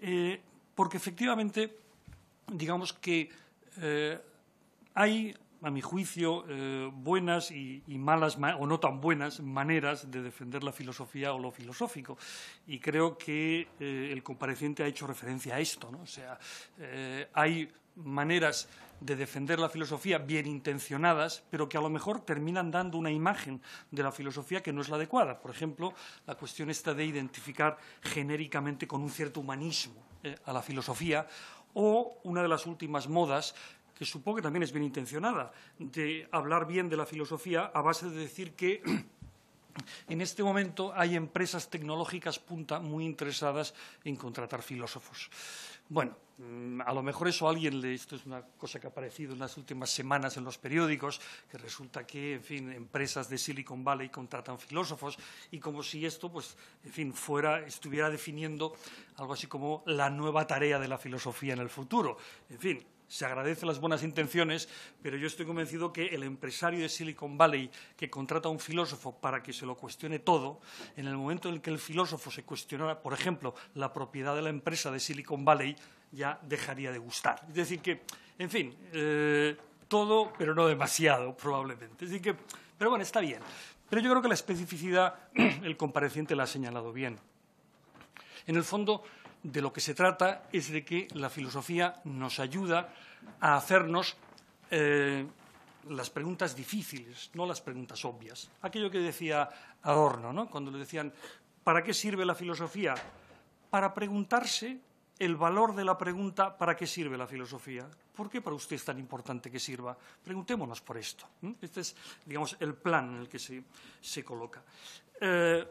eh, porque efectivamente, digamos que eh, hay, a mi juicio, eh, buenas y, malas, o no tan buenas, maneras de defender la filosofía o lo filosófico. Y creo que eh, el compareciente ha hecho referencia a esto. ¿no? O sea, eh, hay maneras de defender la filosofía bien intencionadas, pero que a lo mejor terminan dando una imagen de la filosofía que no es la adecuada. Por ejemplo, la cuestión esta de identificar genéricamente con un cierto humanismo a la filosofía, o una de las últimas modas que supongo que también es bien intencionada, de hablar bien de la filosofía a base de decir que <clears throat> en este momento hay empresas tecnológicas punta muy interesadas en contratar filósofos. Bueno, a lo mejor eso a alguien le. Esto es una cosa que ha aparecido en las últimas semanas en los periódicos, que resulta que, en fin, empresas de Silicon Valley contratan filósofos y como si esto, pues, en fin, fuera, estuviera definiendo algo así como la nueva tarea de la filosofía en el futuro. En fin, se agradecen las buenas intenciones, pero yo estoy convencido que el empresario de Silicon Valley que contrata a un filósofo para que se lo cuestione todo, en el momento en el que el filósofo se cuestionara, por ejemplo, la propiedad de la empresa de Silicon Valley, ya dejaría de gustar. Es decir, que, en fin, eh, todo, pero no demasiado, probablemente. Es que, pero bueno, está bien. Pero yo creo que la especificidad, <clears throat> el compareciente la ha señalado bien. En el fondo, de lo que se trata es de que la filosofía nos ayuda a hacernos eh, las preguntas difíciles, no las preguntas obvias. Aquello que decía Adorno, ¿no? cuando le decían, ¿para qué sirve la filosofía? Para preguntarse el valor de la pregunta, ¿para qué sirve la filosofía? ¿Por qué para usted es tan importante que sirva? Preguntémonos por esto. Este es, digamos, el plan en el que se, se coloca. Eh,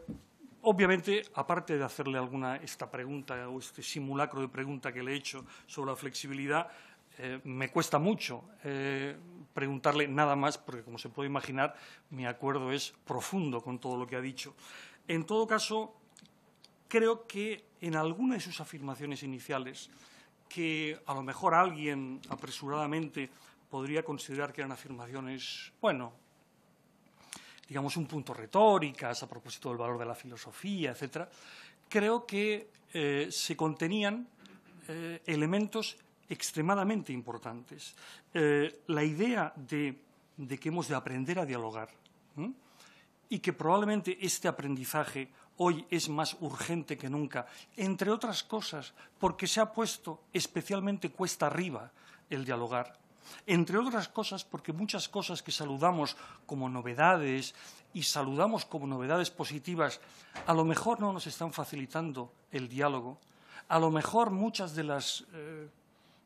Obviamente, aparte de hacerle alguna esta pregunta o este simulacro de pregunta que le he hecho sobre la flexibilidad, eh, me cuesta mucho eh, preguntarle nada más, porque como se puede imaginar, mi acuerdo es profundo con todo lo que ha dicho. En todo caso, creo que en alguna de sus afirmaciones iniciales, que a lo mejor alguien apresuradamente podría considerar que eran afirmaciones, bueno, digamos, un punto retóricas a propósito del valor de la filosofía, etcétera, creo que eh, se contenían eh, elementos extremadamente importantes. Eh, la idea de, que hemos de aprender a dialogar y que probablemente este aprendizaje hoy es más urgente que nunca, entre otras cosas porque se ha puesto especialmente cuesta arriba el dialogar, entre otras cosas porque muchas cosas que saludamos como novedades y saludamos como novedades positivas, a lo mejor no nos están facilitando el diálogo, a lo mejor muchas de las, eh,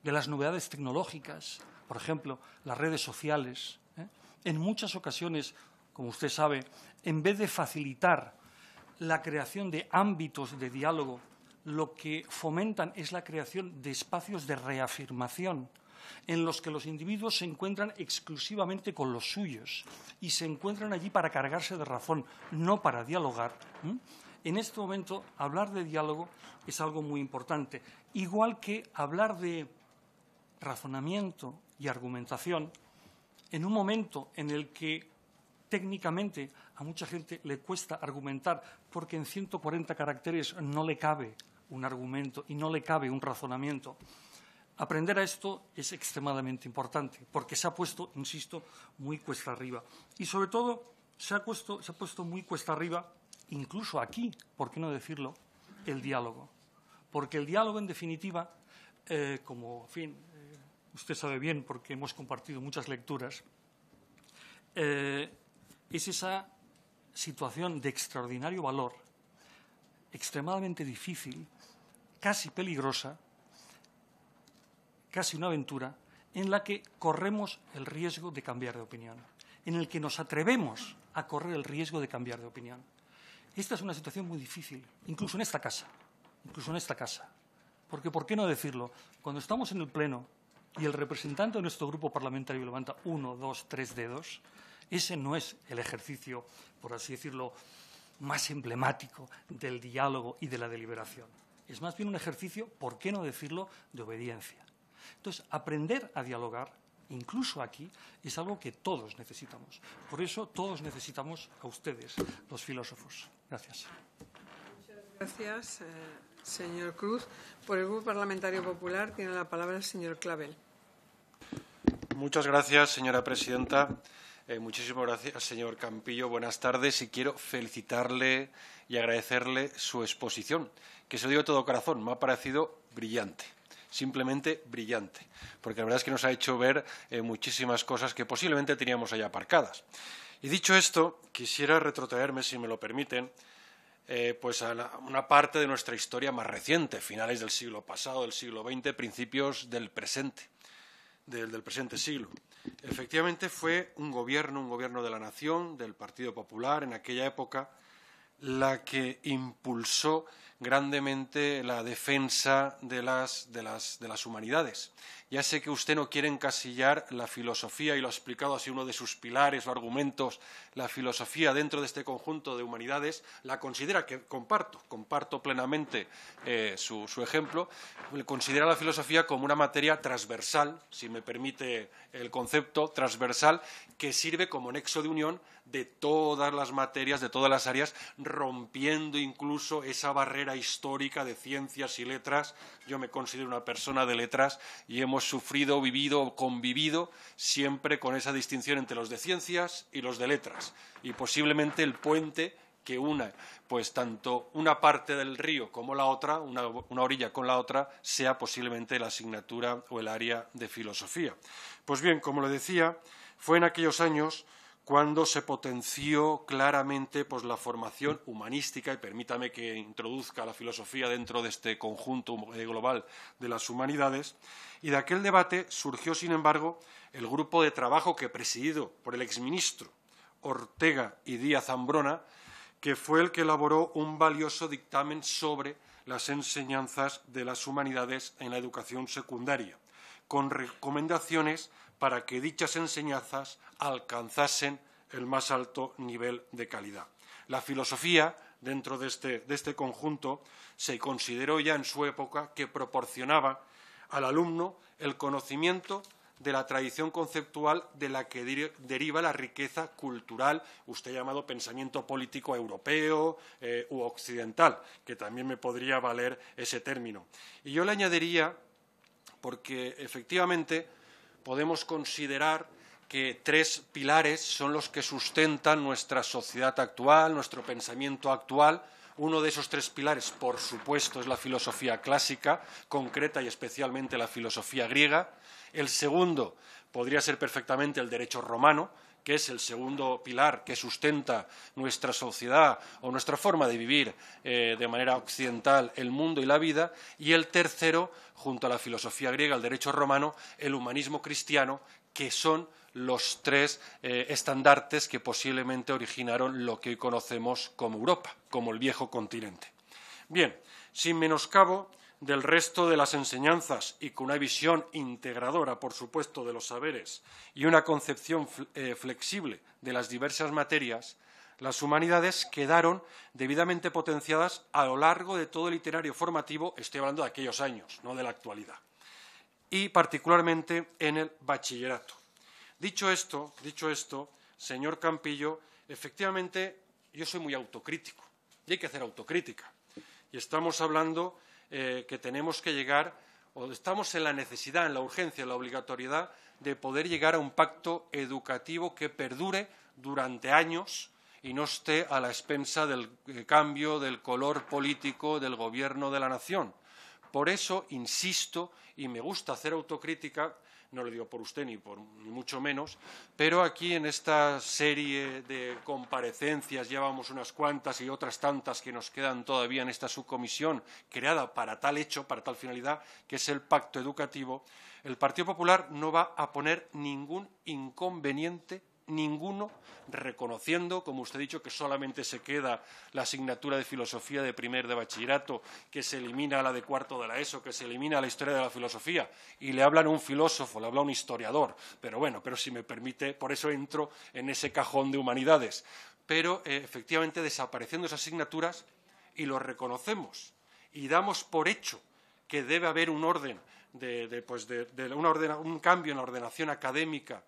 de las novedades tecnológicas, por ejemplo, las redes sociales, ¿eh? en muchas ocasiones, como usted sabe, en vez de facilitar la creación de ámbitos de diálogo, lo que fomentan es la creación de espacios de reafirmación en los que los individuos se encuentran exclusivamente con los suyos y se encuentran allí para cargarse de razón, no para dialogar. En este momento, hablar de diálogo es algo muy importante, igual que hablar de razonamiento y argumentación en un momento en el que técnicamente a mucha gente le cuesta argumentar porque en 140 caracteres no le cabe un argumento y no le cabe un razonamiento. Aprender a esto es extremadamente importante porque se ha puesto, insisto, muy cuesta arriba. Y sobre todo se ha puesto, muy cuesta arriba, incluso aquí, ¿por qué no decirlo?, el diálogo. Porque el diálogo, en definitiva, eh, como, fin, eh, usted sabe bien porque hemos compartido muchas lecturas, eh, es esa situación de extraordinario valor, extremadamente difícil, casi peligrosa, casi una aventura, en la que corremos el riesgo de cambiar de opinión, en el que nos atrevemos a correr el riesgo de cambiar de opinión. Esta es una situación muy difícil, incluso en esta casa, incluso en esta casa. Porque, ¿por qué no decirlo? Cuando estamos en el Pleno y el representante de nuestro grupo parlamentario levanta uno, dos, tres dedos, ese no es el ejercicio, por así decirlo, más emblemático del diálogo y de la deliberación. Es más bien un ejercicio, ¿por qué no decirlo?, de obediencia. Entonces, aprender a dialogar, incluso aquí, es algo que todos necesitamos. Por eso todos necesitamos a ustedes, los filósofos. Gracias. Muchas gracias, eh, señor Cruz. Por el Grupo Parlamentario Popular tiene la palabra el señor Clavel. Muchas gracias, señora presidenta. Eh, muchísimas gracias, señor Campillo. Buenas tardes y quiero felicitarle y agradecerle su exposición, que se lo digo de todo corazón, me ha parecido brillante simplemente brillante, porque la verdad es que nos ha hecho ver eh, muchísimas cosas que posiblemente teníamos allá aparcadas. Y dicho esto, quisiera retrotraerme, si me lo permiten, eh, pues a una parte de nuestra historia más reciente, finales del siglo pasado, del siglo XX, principios del presente, del presente siglo. Efectivamente fue un gobierno, un gobierno de la nación, del Partido Popular en aquella época, la que impulsó grandemente la defensa de las, de las, de las humanidades. Ya sé que usted no quiere encasillar la filosofía, y lo ha explicado así uno de sus pilares o argumentos, la filosofía dentro de este conjunto de humanidades, la considera, que comparto, comparto plenamente eh, su, ejemplo, considera la filosofía como una materia transversal, si me permite el concepto, transversal, que sirve como nexo de unión de todas las materias, de todas las áreas, rompiendo incluso esa barrera histórica de ciencias y letras. Yo me considero una persona de letras y hemos sufrido, vivido, convivido siempre con esa distinción entre los de ciencias y los de letras. Y posiblemente el puente que una, pues tanto una parte del río como la otra, una, una, orilla con la otra, sea posiblemente la asignatura o el área de filosofía. Pues bien, como le decía, fue en aquellos años cuando se potenció claramente pues, la formación humanística, y permítame que introduzca la filosofía dentro de este conjunto global de las humanidades, y de aquel debate surgió, sin embargo, el grupo de trabajo que presidido por el exministro Ortega y Díaz Zambrona, que fue el que elaboró un valioso dictamen sobre las enseñanzas de las humanidades en la educación secundaria, con recomendaciones para que dichas enseñanzas alcanzasen el más alto nivel de calidad. La filosofía, dentro de este, de este conjunto, se consideró ya en su época que proporcionaba al alumno el conocimiento de la tradición conceptual de la que deriva la riqueza cultural, usted llamado pensamiento político europeo eh, u occidental, que también me podría valer ese término. Y yo le añadiría porque efectivamente podemos considerar que tres pilares son los que sustentan nuestra sociedad actual, nuestro pensamiento actual. Uno de esos tres pilares, por supuesto, es la filosofía clásica, concreta y especialmente la filosofía griega. El segundo podría ser perfectamente el derecho romano, que es el segundo pilar que sustenta nuestra sociedad o nuestra forma de vivir eh, de manera occidental el mundo y la vida, y el tercero, junto a la filosofía griega, el derecho romano, el humanismo cristiano, que son los tres eh, estandartes que posiblemente originaron lo que hoy conocemos como Europa, como el viejo continente. Bien, sin menoscabo del resto de las enseñanzas y con una visión integradora, por supuesto, de los saberes y una concepción eh, flexible de las diversas materias, las humanidades quedaron debidamente potenciadas a lo largo de todo el literario formativo, estoy hablando de aquellos años, no de la actualidad, y particularmente en el bachillerato. Dicho esto, dicho esto, señor Campillo, efectivamente yo soy muy autocrítico y hay que hacer autocrítica. Y estamos hablando eh, que tenemos que llegar, o estamos en la necesidad, en la urgencia, en la obligatoriedad de poder llegar a un pacto educativo que perdure durante años y no esté a la expensa del eh, cambio del color político del gobierno de la nación. Por eso insisto y me gusta hacer autocrítica no lo digo por usted ni por ni mucho menos, pero aquí en esta serie de comparecencias llevamos unas cuantas y otras tantas que nos quedan todavía en esta subcomisión creada para tal hecho, para tal finalidad, que es el pacto educativo, el Partido Popular no va a poner ningún inconveniente ninguno, reconociendo, como usted ha dicho, que solamente se queda la asignatura de filosofía de primer de bachillerato, que se elimina la de cuarto de la ESO, que se elimina la historia de la filosofía, y le hablan a un filósofo, le habla a un historiador. Pero bueno, pero si me permite, por eso entro en ese cajón de humanidades. Pero eh, efectivamente desapareciendo esas asignaturas y lo reconocemos y damos por hecho que debe haber un orden de, pues un cambio en la ordenación académica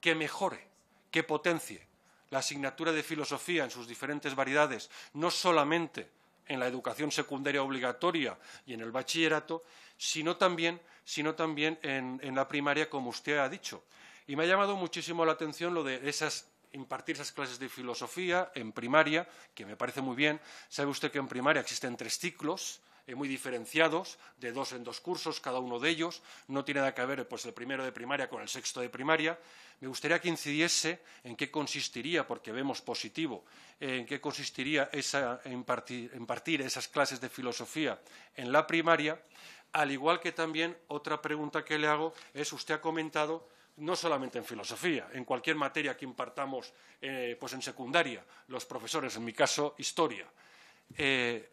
que mejore que potencie la asignatura de filosofía en sus diferentes variedades, no solamente en la educación secundaria obligatoria y en el bachillerato, sino también, sino también en, en, la primaria, como usted ha dicho. Y me ha llamado muchísimo la atención lo de esas, impartir esas clases de filosofía en primaria, que me parece muy bien. Sabe usted que en primaria existen tres ciclos, eh, muy diferenciados, de dos en dos cursos, cada uno de ellos. No tiene nada que ver pues, el primero de primaria con el sexto de primaria. Me gustaría que incidiese en qué consistiría, porque vemos positivo, en qué consistiría esa, impartir, impartir esas clases de filosofía en la primaria, al igual que también otra pregunta que le hago es, usted ha comentado no solamente en filosofía, en cualquier materia que impartamos eh, pues en secundaria, los profesores, en mi caso, historia. Eh,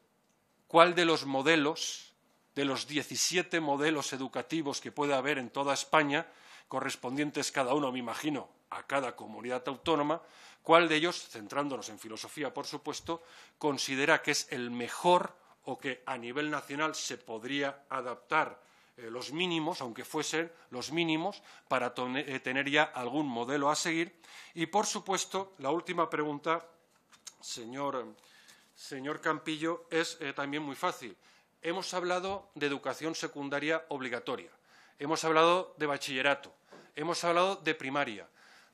cuál de los modelos, de los 17 modelos educativos que puede haber en toda España, correspondientes cada uno, me imagino, a cada comunidad autónoma, cuál de ellos, centrándonos en filosofía, por supuesto, considera que es el mejor o que a nivel nacional se podría adaptar eh, los mínimos, aunque fuesen los mínimos, para eh, tener ya algún modelo a seguir. Y, por supuesto, la última pregunta, señor señor Campillo, es eh, también muy fácil. Hemos hablado de educación secundaria obligatoria, hemos hablado de bachillerato, hemos hablado de primaria,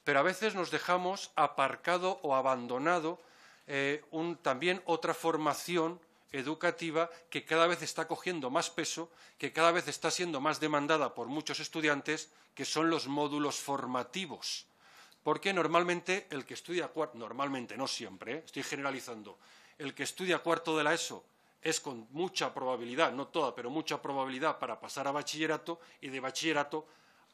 pero a veces nos dejamos aparcado o abandonado eh, también otra formación educativa que cada vez está cogiendo más peso, que cada vez está siendo más demandada por muchos estudiantes, que son los módulos formativos. Porque normalmente el que estudia normalmente, no siempre, ¿eh? estoy generalizando, el que estudia cuarto de la ESO es con mucha probabilidad, no toda, pero mucha probabilidad para pasar a bachillerato y de bachillerato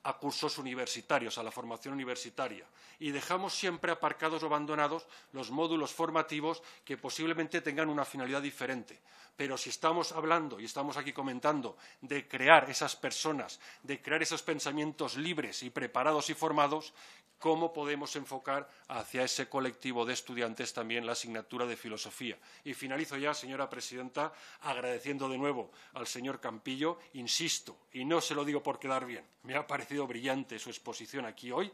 a cursos universitarios, a la formación universitaria. Y dejamos siempre aparcados o abandonados los módulos formativos que posiblemente tengan una finalidad diferente. Pero si estamos hablando y estamos aquí comentando de crear esas personas, de crear esos pensamientos libres y preparados y formados, cómo podemos enfocar hacia ese colectivo de estudiantes también la asignatura de filosofía. Y finalizo ya, señora presidenta, agradeciendo de nuevo al señor Campillo, insisto, y no se lo digo por quedar bien, me ha parecido brillante su exposición aquí hoy,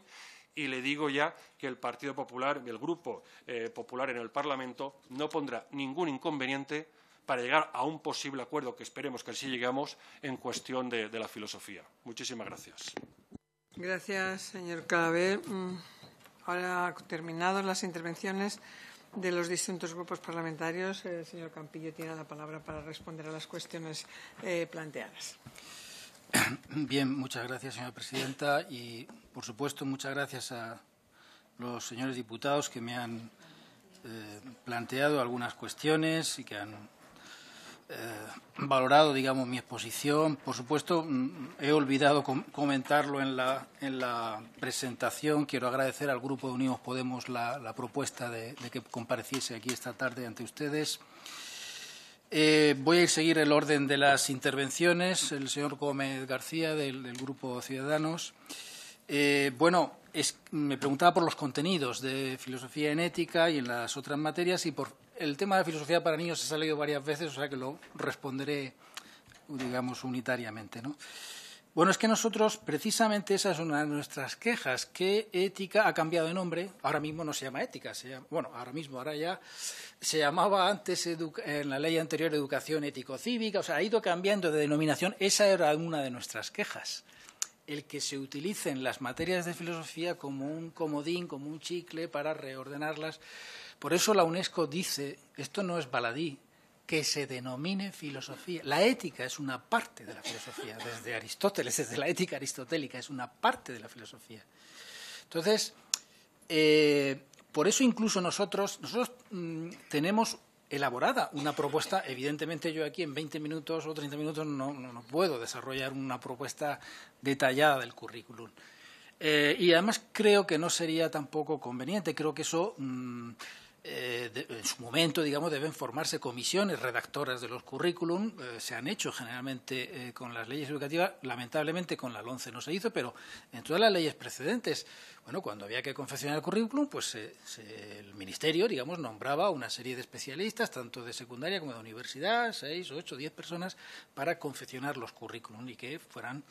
y le digo ya que el Partido Popular, el Grupo eh, Popular en el Parlamento, no pondrá ningún inconveniente para llegar a un posible acuerdo, que esperemos que sí lleguemos, en cuestión de, la filosofía. Muchísimas gracias. Gracias, señor Calaver. Mm, ahora, terminadas las intervenciones de los distintos grupos parlamentarios, el señor Campillo tiene la palabra para responder a las cuestiones eh, planteadas. <coughs> Bien, muchas gracias, señora presidenta, y, por supuesto, muchas gracias a los señores diputados que me han eh, planteado algunas cuestiones y que han valorado, digamos, mi exposición. Por supuesto, mm, he olvidado comentarlo en la, en la, presentación. Quiero agradecer al Grupo de Unidos Podemos la, propuesta de, que compareciese aquí esta tarde ante ustedes. Eh, voy a seguir el orden de las intervenciones. El señor Gómez García, del, Grupo Ciudadanos. Eh, bueno, me preguntaba por los contenidos de filosofía en ética y en las otras materias y por el tema de filosofía para niños ha salido varias veces, o sea que lo responderé, digamos, unitariamente. ¿no? Bueno, es que nosotros, precisamente esa es una de nuestras quejas, que ética ha cambiado de nombre, ahora mismo no se llama ética, se bueno, ahora mismo, ahora ya se llamaba antes en la ley anterior educación ético-cívica, o sea, ha ido cambiando de denominación, esa era una de nuestras quejas el que se utilicen las materias de filosofía como un comodín, como un chicle para reordenarlas por eso la UNESCO dice, esto no es baladí, que se denomine filosofía. La ética es una parte de la filosofía, desde Aristóteles, desde la ética aristotélica, es una parte de la filosofía. Entonces, eh, por eso incluso nosotros, nosotros mm, tenemos elaborada una propuesta. Evidentemente yo aquí en 20 minutos o 30 minutos no, puedo desarrollar una propuesta detallada del currículum. Eh, y además creo que no sería tampoco conveniente. Creo que eso mm, eh, en su momento, digamos, deben formarse comisiones redactoras de los currículum. Eh, se han hecho generalmente eh, con las leyes educativas. Lamentablemente con la LONCE no se hizo, pero en todas las leyes precedentes, bueno, cuando había que confeccionar el currículum, pues el Ministerio, digamos, nombraba una serie de especialistas, tanto de secundaria como de universidad, seis, ocho, diez personas, para confeccionar los currículum y que fueran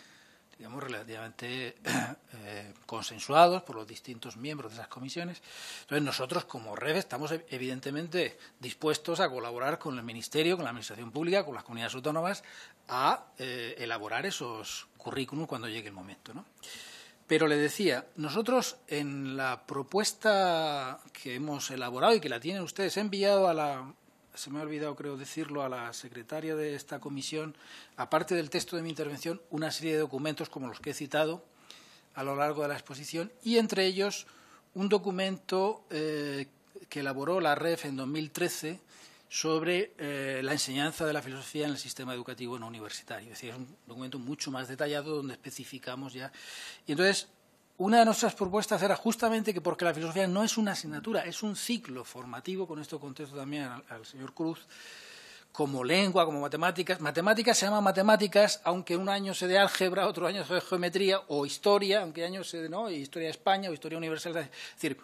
digamos, relativamente <clears throat> eh, consensuados por los distintos miembros de esas comisiones. Entonces, nosotros como REVE estamos evidentemente dispuestos a colaborar con el Ministerio, con la Administración Pública, con las comunidades autónomas, a eh, elaborar esos currículums cuando llegue el momento. ¿no? Pero le decía, nosotros en la propuesta que hemos elaborado y que la tienen ustedes, enviado a la se me ha olvidado, creo, decirlo a la secretaria de esta comisión, aparte del texto de mi intervención, una serie de documentos como los que he citado a lo largo de la exposición y entre ellos un documento eh, que elaboró la REF en 2013 sobre eh, la enseñanza de la filosofía en el sistema educativo no universitario. Es decir, es un documento mucho más detallado donde especificamos ya. Y entonces, una de nuestras propuestas era justamente que porque la filosofía no es una asignatura, es un ciclo formativo, con esto contesto también al, señor Cruz, como lengua, como matemáticas. Matemáticas se llama matemáticas, aunque un año se de álgebra, otro año se de geometría, o historia, aunque año se de ¿no? historia de España o historia universal. Es decir,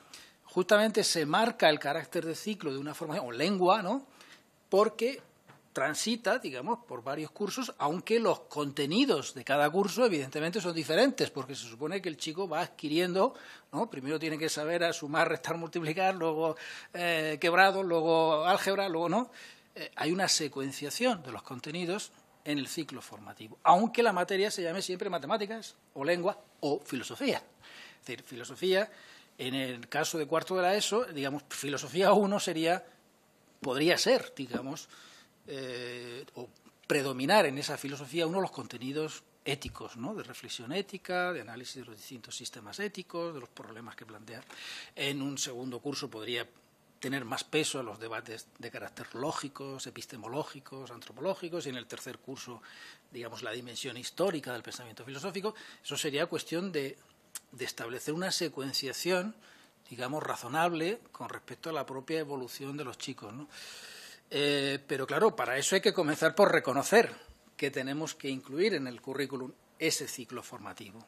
justamente se marca el carácter de ciclo de una formación, o lengua, ¿no? porque transita, digamos, por varios cursos, aunque los contenidos de cada curso evidentemente son diferentes, porque se supone que el chico va adquiriendo, ¿no? Primero tiene que saber a sumar, restar, multiplicar, luego eh, quebrado, luego álgebra, luego no. Eh, hay una secuenciación de los contenidos en el ciclo formativo, aunque la materia se llame siempre matemáticas o lengua o filosofía. Es decir, filosofía, en el caso de cuarto de la ESO, digamos, filosofía 1 sería, podría ser, digamos, eh, o predominar en esa filosofía uno de los contenidos éticos, ¿no? de reflexión ética, de análisis de los distintos sistemas éticos, de los problemas que plantea. En un segundo curso podría tener más peso los debates de carácter lógicos, epistemológicos, antropológicos, y en el tercer curso, digamos, la dimensión histórica del pensamiento filosófico. Eso sería cuestión de, de establecer una secuenciación, digamos, razonable con respecto a la propia evolución de los chicos. ¿no? Eh, pero claro, para eso hay que comenzar por reconocer que tenemos que incluir en el currículum ese ciclo formativo.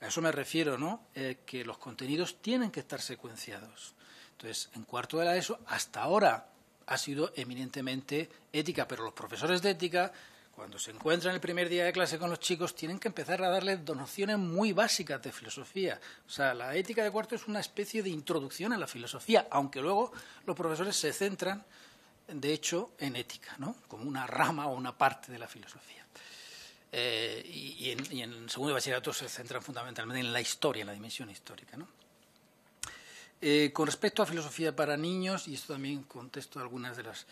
A eso me refiero, ¿no? Eh, que los contenidos tienen que estar secuenciados. Entonces, en cuarto de la ESO, hasta ahora ha sido eminentemente ética, pero los profesores de ética, cuando se encuentran el primer día de clase con los chicos, tienen que empezar a darles nociones muy básicas de filosofía. O sea, la ética de cuarto es una especie de introducción a la filosofía, aunque luego los profesores se centran de hecho, en ética, ¿no? como una rama o una parte de la filosofía. Eh, y, en, y, segundo bachillerato se centran fundamentalmente en la historia, en la dimensión histórica. ¿no? Eh, con respecto a filosofía para niños, y esto también contesto algunas de las...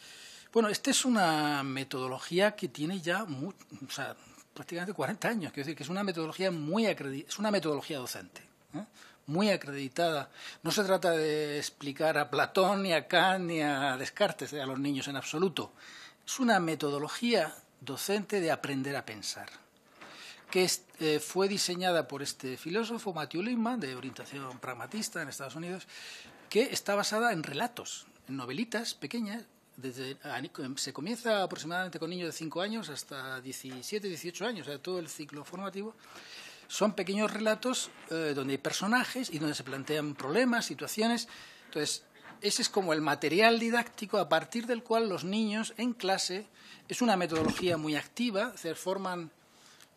Bueno, esta es una metodología que tiene ya o sea, prácticamente 40 años, quiero decir que es una metodología muy es una metodología docente. ¿eh? Muy acreditada. No se trata de explicar a Platón, ni a Kant, ni a Descartes, a los niños en absoluto. Es una metodología docente de aprender a pensar, que eh, fue diseñada por este filósofo Matthew Lehman, de orientación pragmatista en Estados Unidos, que está basada en relatos, en novelitas pequeñas. Desde, se comienza aproximadamente con niños de 5 años hasta 17, 18 años, o sea, todo el ciclo formativo son pequeños relatos eh, donde hay personajes y donde se plantean problemas, situaciones. Entonces, ese es como el material didáctico a partir del cual los niños en clase es una metodología muy activa, se forman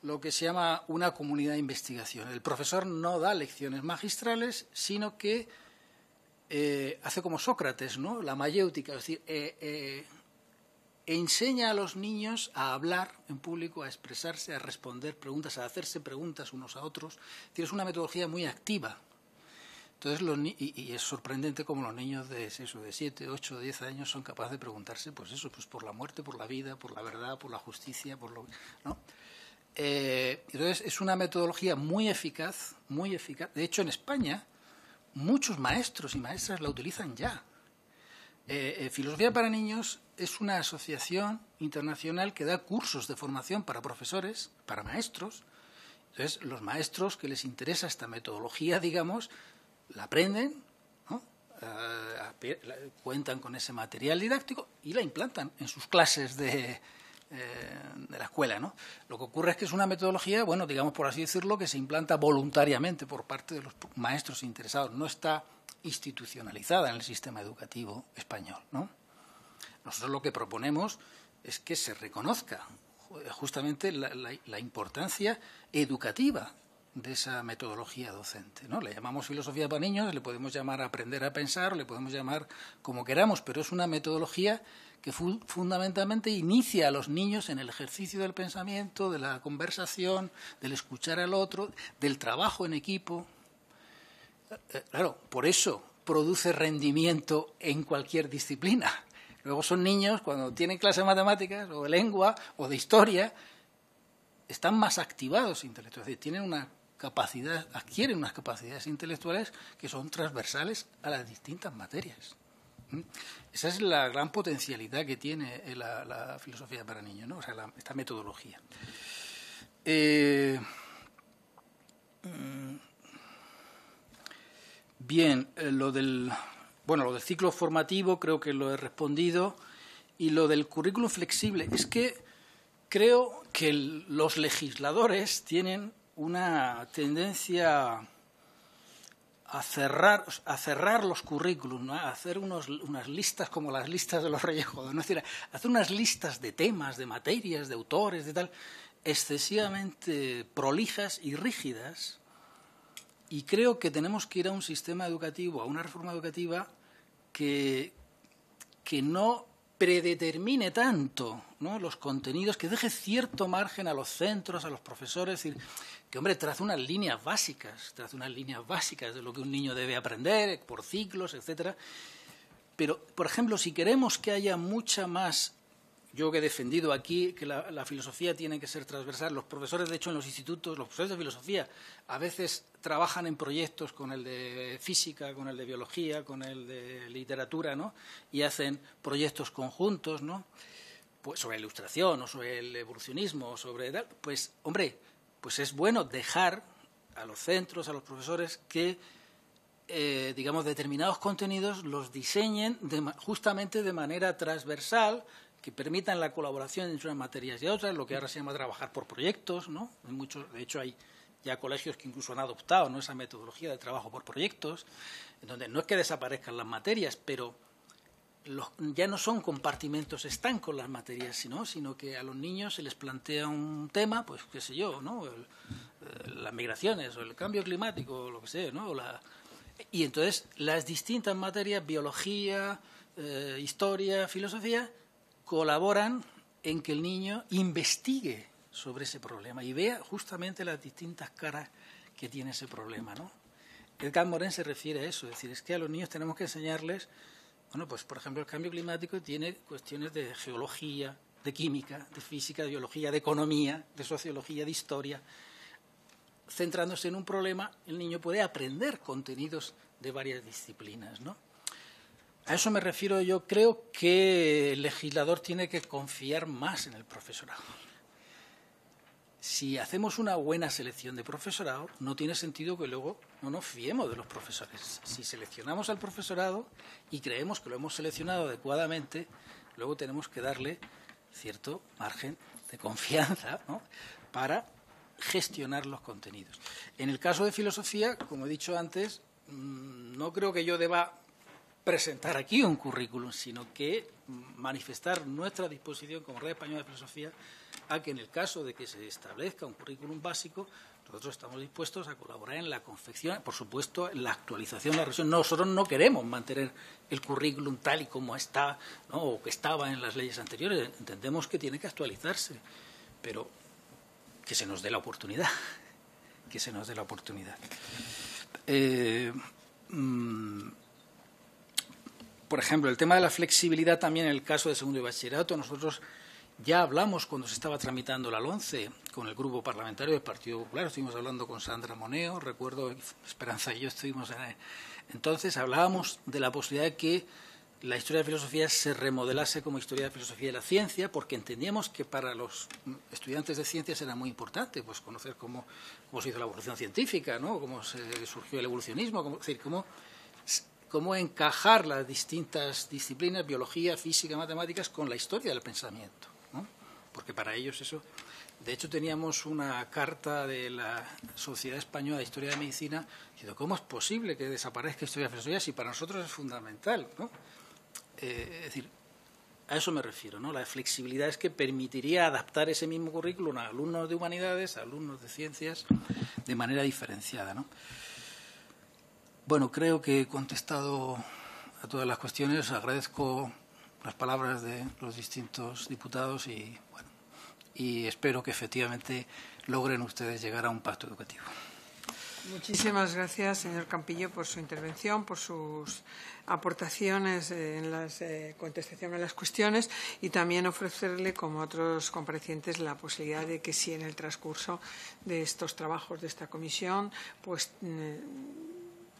lo que se llama una comunidad de investigación. El profesor no da lecciones magistrales, sino que eh, hace como Sócrates, ¿no? La mayéutica, es decir, eh, enseña a los niños a hablar en público, a expresarse, a responder preguntas, a hacerse preguntas unos a otros. Tienes una metodología muy activa. Entonces, los y, es sorprendente cómo los niños de, eso, de 7, 8, 10 años son capaces de preguntarse, pues eso, pues por la muerte, por la vida, por la verdad, por la justicia, por lo... ¿no? Eh, entonces, es una metodología muy eficaz, muy eficaz. De hecho, en España, muchos maestros y maestras la utilizan ya. Eh, eh, Filosofía para Niños es una asociación internacional que da cursos de formación para profesores, para maestros. Entonces, los maestros que les interesa esta metodología, digamos, la aprenden, eh, cuentan con ese material didáctico y la implantan en sus clases de, de la escuela. ¿no? Lo que ocurre es que es una metodología, bueno, digamos por así decirlo, que se implanta voluntariamente por parte de los maestros interesados. No está institucionalizada en el sistema educativo español. ¿no? Nosotros lo que proponemos es que se reconozca justamente la, importancia educativa de esa metodología docente. ¿no? Le llamamos filosofía para niños, le podemos llamar aprender a pensar, le podemos llamar como queramos, pero es una metodología que fundamentalmente inicia a los niños en el ejercicio del pensamiento, de la conversación, del escuchar al otro, del trabajo en equipo. Eh, claro, por eso produce rendimiento en cualquier disciplina. Luego son niños, cuando tienen clase de matemáticas o de lengua o de historia, están más activados intelectualmente, tienen una capacidad, adquieren unas capacidades intelectuales que son transversales a las distintas materias. ¿Mm? Esa es la gran potencialidad que tiene la, filosofía para niños, ¿no? o sea, esta metodología. Eh, mm, Bien, eh, lo del bueno, lo del ciclo formativo creo que lo he respondido y lo del currículum flexible es que creo que los legisladores tienen una tendencia a cerrar, a cerrar los currículums, a hacer unos, unas listas como las listas de los Reyes Jodos, ¿no? es decir, hacer unas listas de temas, de materias, de autores, de tal, excesivamente prolijas y rígidas, y creo que tenemos que ir a un sistema educativo, a una reforma educativa que, que no predetermine tanto los contenidos, que deje cierto margen a los centros, a los profesores, decir, que hombre, trace unas líneas básicas, trace unas líneas básicas de lo que un niño debe aprender por ciclos, etcétera. Pero, por ejemplo, si queremos que haya mucha más yo que he defendido aquí que la, filosofía tiene que ser transversal. Los profesores, de hecho, en los institutos, los profesores de filosofía, a veces trabajan en proyectos con el de física, con el de biología, con el de literatura, ¿no? Y hacen proyectos conjuntos, ¿no? Pues sobre ilustración o sobre el evolucionismo o sobre pues hombre, pues es bueno dejar a los centros, a los profesores que eh, digamos determinados contenidos los diseñen justamente de manera transversal que permitan la colaboración entre unas materias y otras, lo que ahora se llama trabajar por proyectos, ¿no? muchos, de hecho, hay ya colegios que incluso han adoptado ¿no? esa metodología de trabajo por proyectos, en donde no es que desaparezcan las materias, pero ya no son compartimentos estancos las materias, sino, sino que a los niños se les plantea un tema, pues qué sé yo, ¿no? Eh, las migraciones o el cambio climático o lo que sea, ¿no? y entonces las distintas materias, biología, eh, historia, filosofía, colaboran en que el niño investigue sobre ese problema y vea justamente las distintas caras que tiene ese problema, ¿no? Edgar Morin se refiere a eso, es decir, es que a los niños tenemos que enseñarles, bueno, pues por ejemplo el cambio climático tiene cuestiones de geología, de química, de física, de biología, de economía, de sociología, de historia. Centrándose en un problema, el niño puede aprender contenidos de varias disciplinas, ¿no? A eso me refiero yo. Creo que el legislador tiene que confiar más en el profesorado. Si hacemos una buena selección de profesorado, no tiene sentido que luego no nos fiemos de los profesores. Si seleccionamos al profesorado y creemos que lo hemos seleccionado adecuadamente, luego tenemos que darle cierto margen de confianza para gestionar los contenidos. En el caso de filosofía, como he dicho antes, mm, no creo que yo deba presentar aquí un currículum, sino que manifestar nuestra disposición como Red Española de Filosofía a que en el caso de que se establezca un currículum básico, nosotros estamos dispuestos a colaborar en la confección, por supuesto, en la actualización, la revisión. Nosotros no queremos mantener el currículum tal y como está, o que estaba en las leyes anteriores. Entendemos que tiene que actualizarse, pero que se nos dé la oportunidad, <laughs> que se nos dé la oportunidad. Eh, mm, por ejemplo, el tema de la flexibilidad también en el caso de segundo y bachillerato, nosotros ya hablamos cuando se estaba tramitando la LONCE con el grupo parlamentario del Partido Popular, estuvimos hablando con Sandra Moneo, recuerdo Esperanza y yo estuvimos en entonces hablábamos de la posibilidad de que la historia de filosofía se remodelase como historia de filosofía de la ciencia, porque entendíamos que para los estudiantes de ciencias era muy importante pues conocer cómo, se hizo la evolución científica, ¿no? cómo se surgió el evolucionismo, cómo, decir, cómo cómo encajar las distintas disciplinas, biología, física, matemáticas, con la historia del pensamiento. ¿no? Porque para ellos eso. De hecho, teníamos una carta de la Sociedad Española de Historia de Medicina diciendo cómo es posible que desaparezca historia de filosofía si para nosotros es fundamental. ¿no? Eh, es decir, a eso me refiero, ¿no? La flexibilidad es que permitiría adaptar ese mismo currículum a alumnos de humanidades, a alumnos de ciencias, de manera diferenciada, ¿no? Bueno, creo que he contestado a todas las cuestiones. Agradezco las palabras de los distintos diputados y, bueno, y espero que efectivamente logren ustedes llegar a un pacto educativo. Muchísimas gracias, señor Campillo, por su intervención, por sus aportaciones en la eh, contestación a las cuestiones y también ofrecerle, como otros comparecientes, la posibilidad de que si en el transcurso de estos trabajos de esta comisión, pues mm,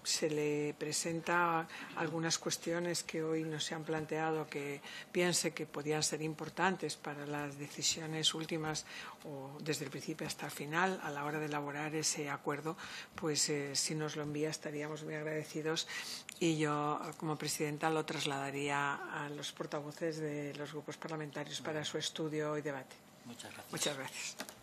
se le presenta algunas cuestiones que hoy no se han planteado que piense que podían ser importantes para las decisiones últimas o desde el principio hasta el final a la hora de elaborar ese acuerdo, pues eh, si nos lo envía estaríamos muy agradecidos y yo como presidenta lo trasladaría a los portavoces de los grupos parlamentarios para su estudio y debate. Muchas gracias. Muchas gracias.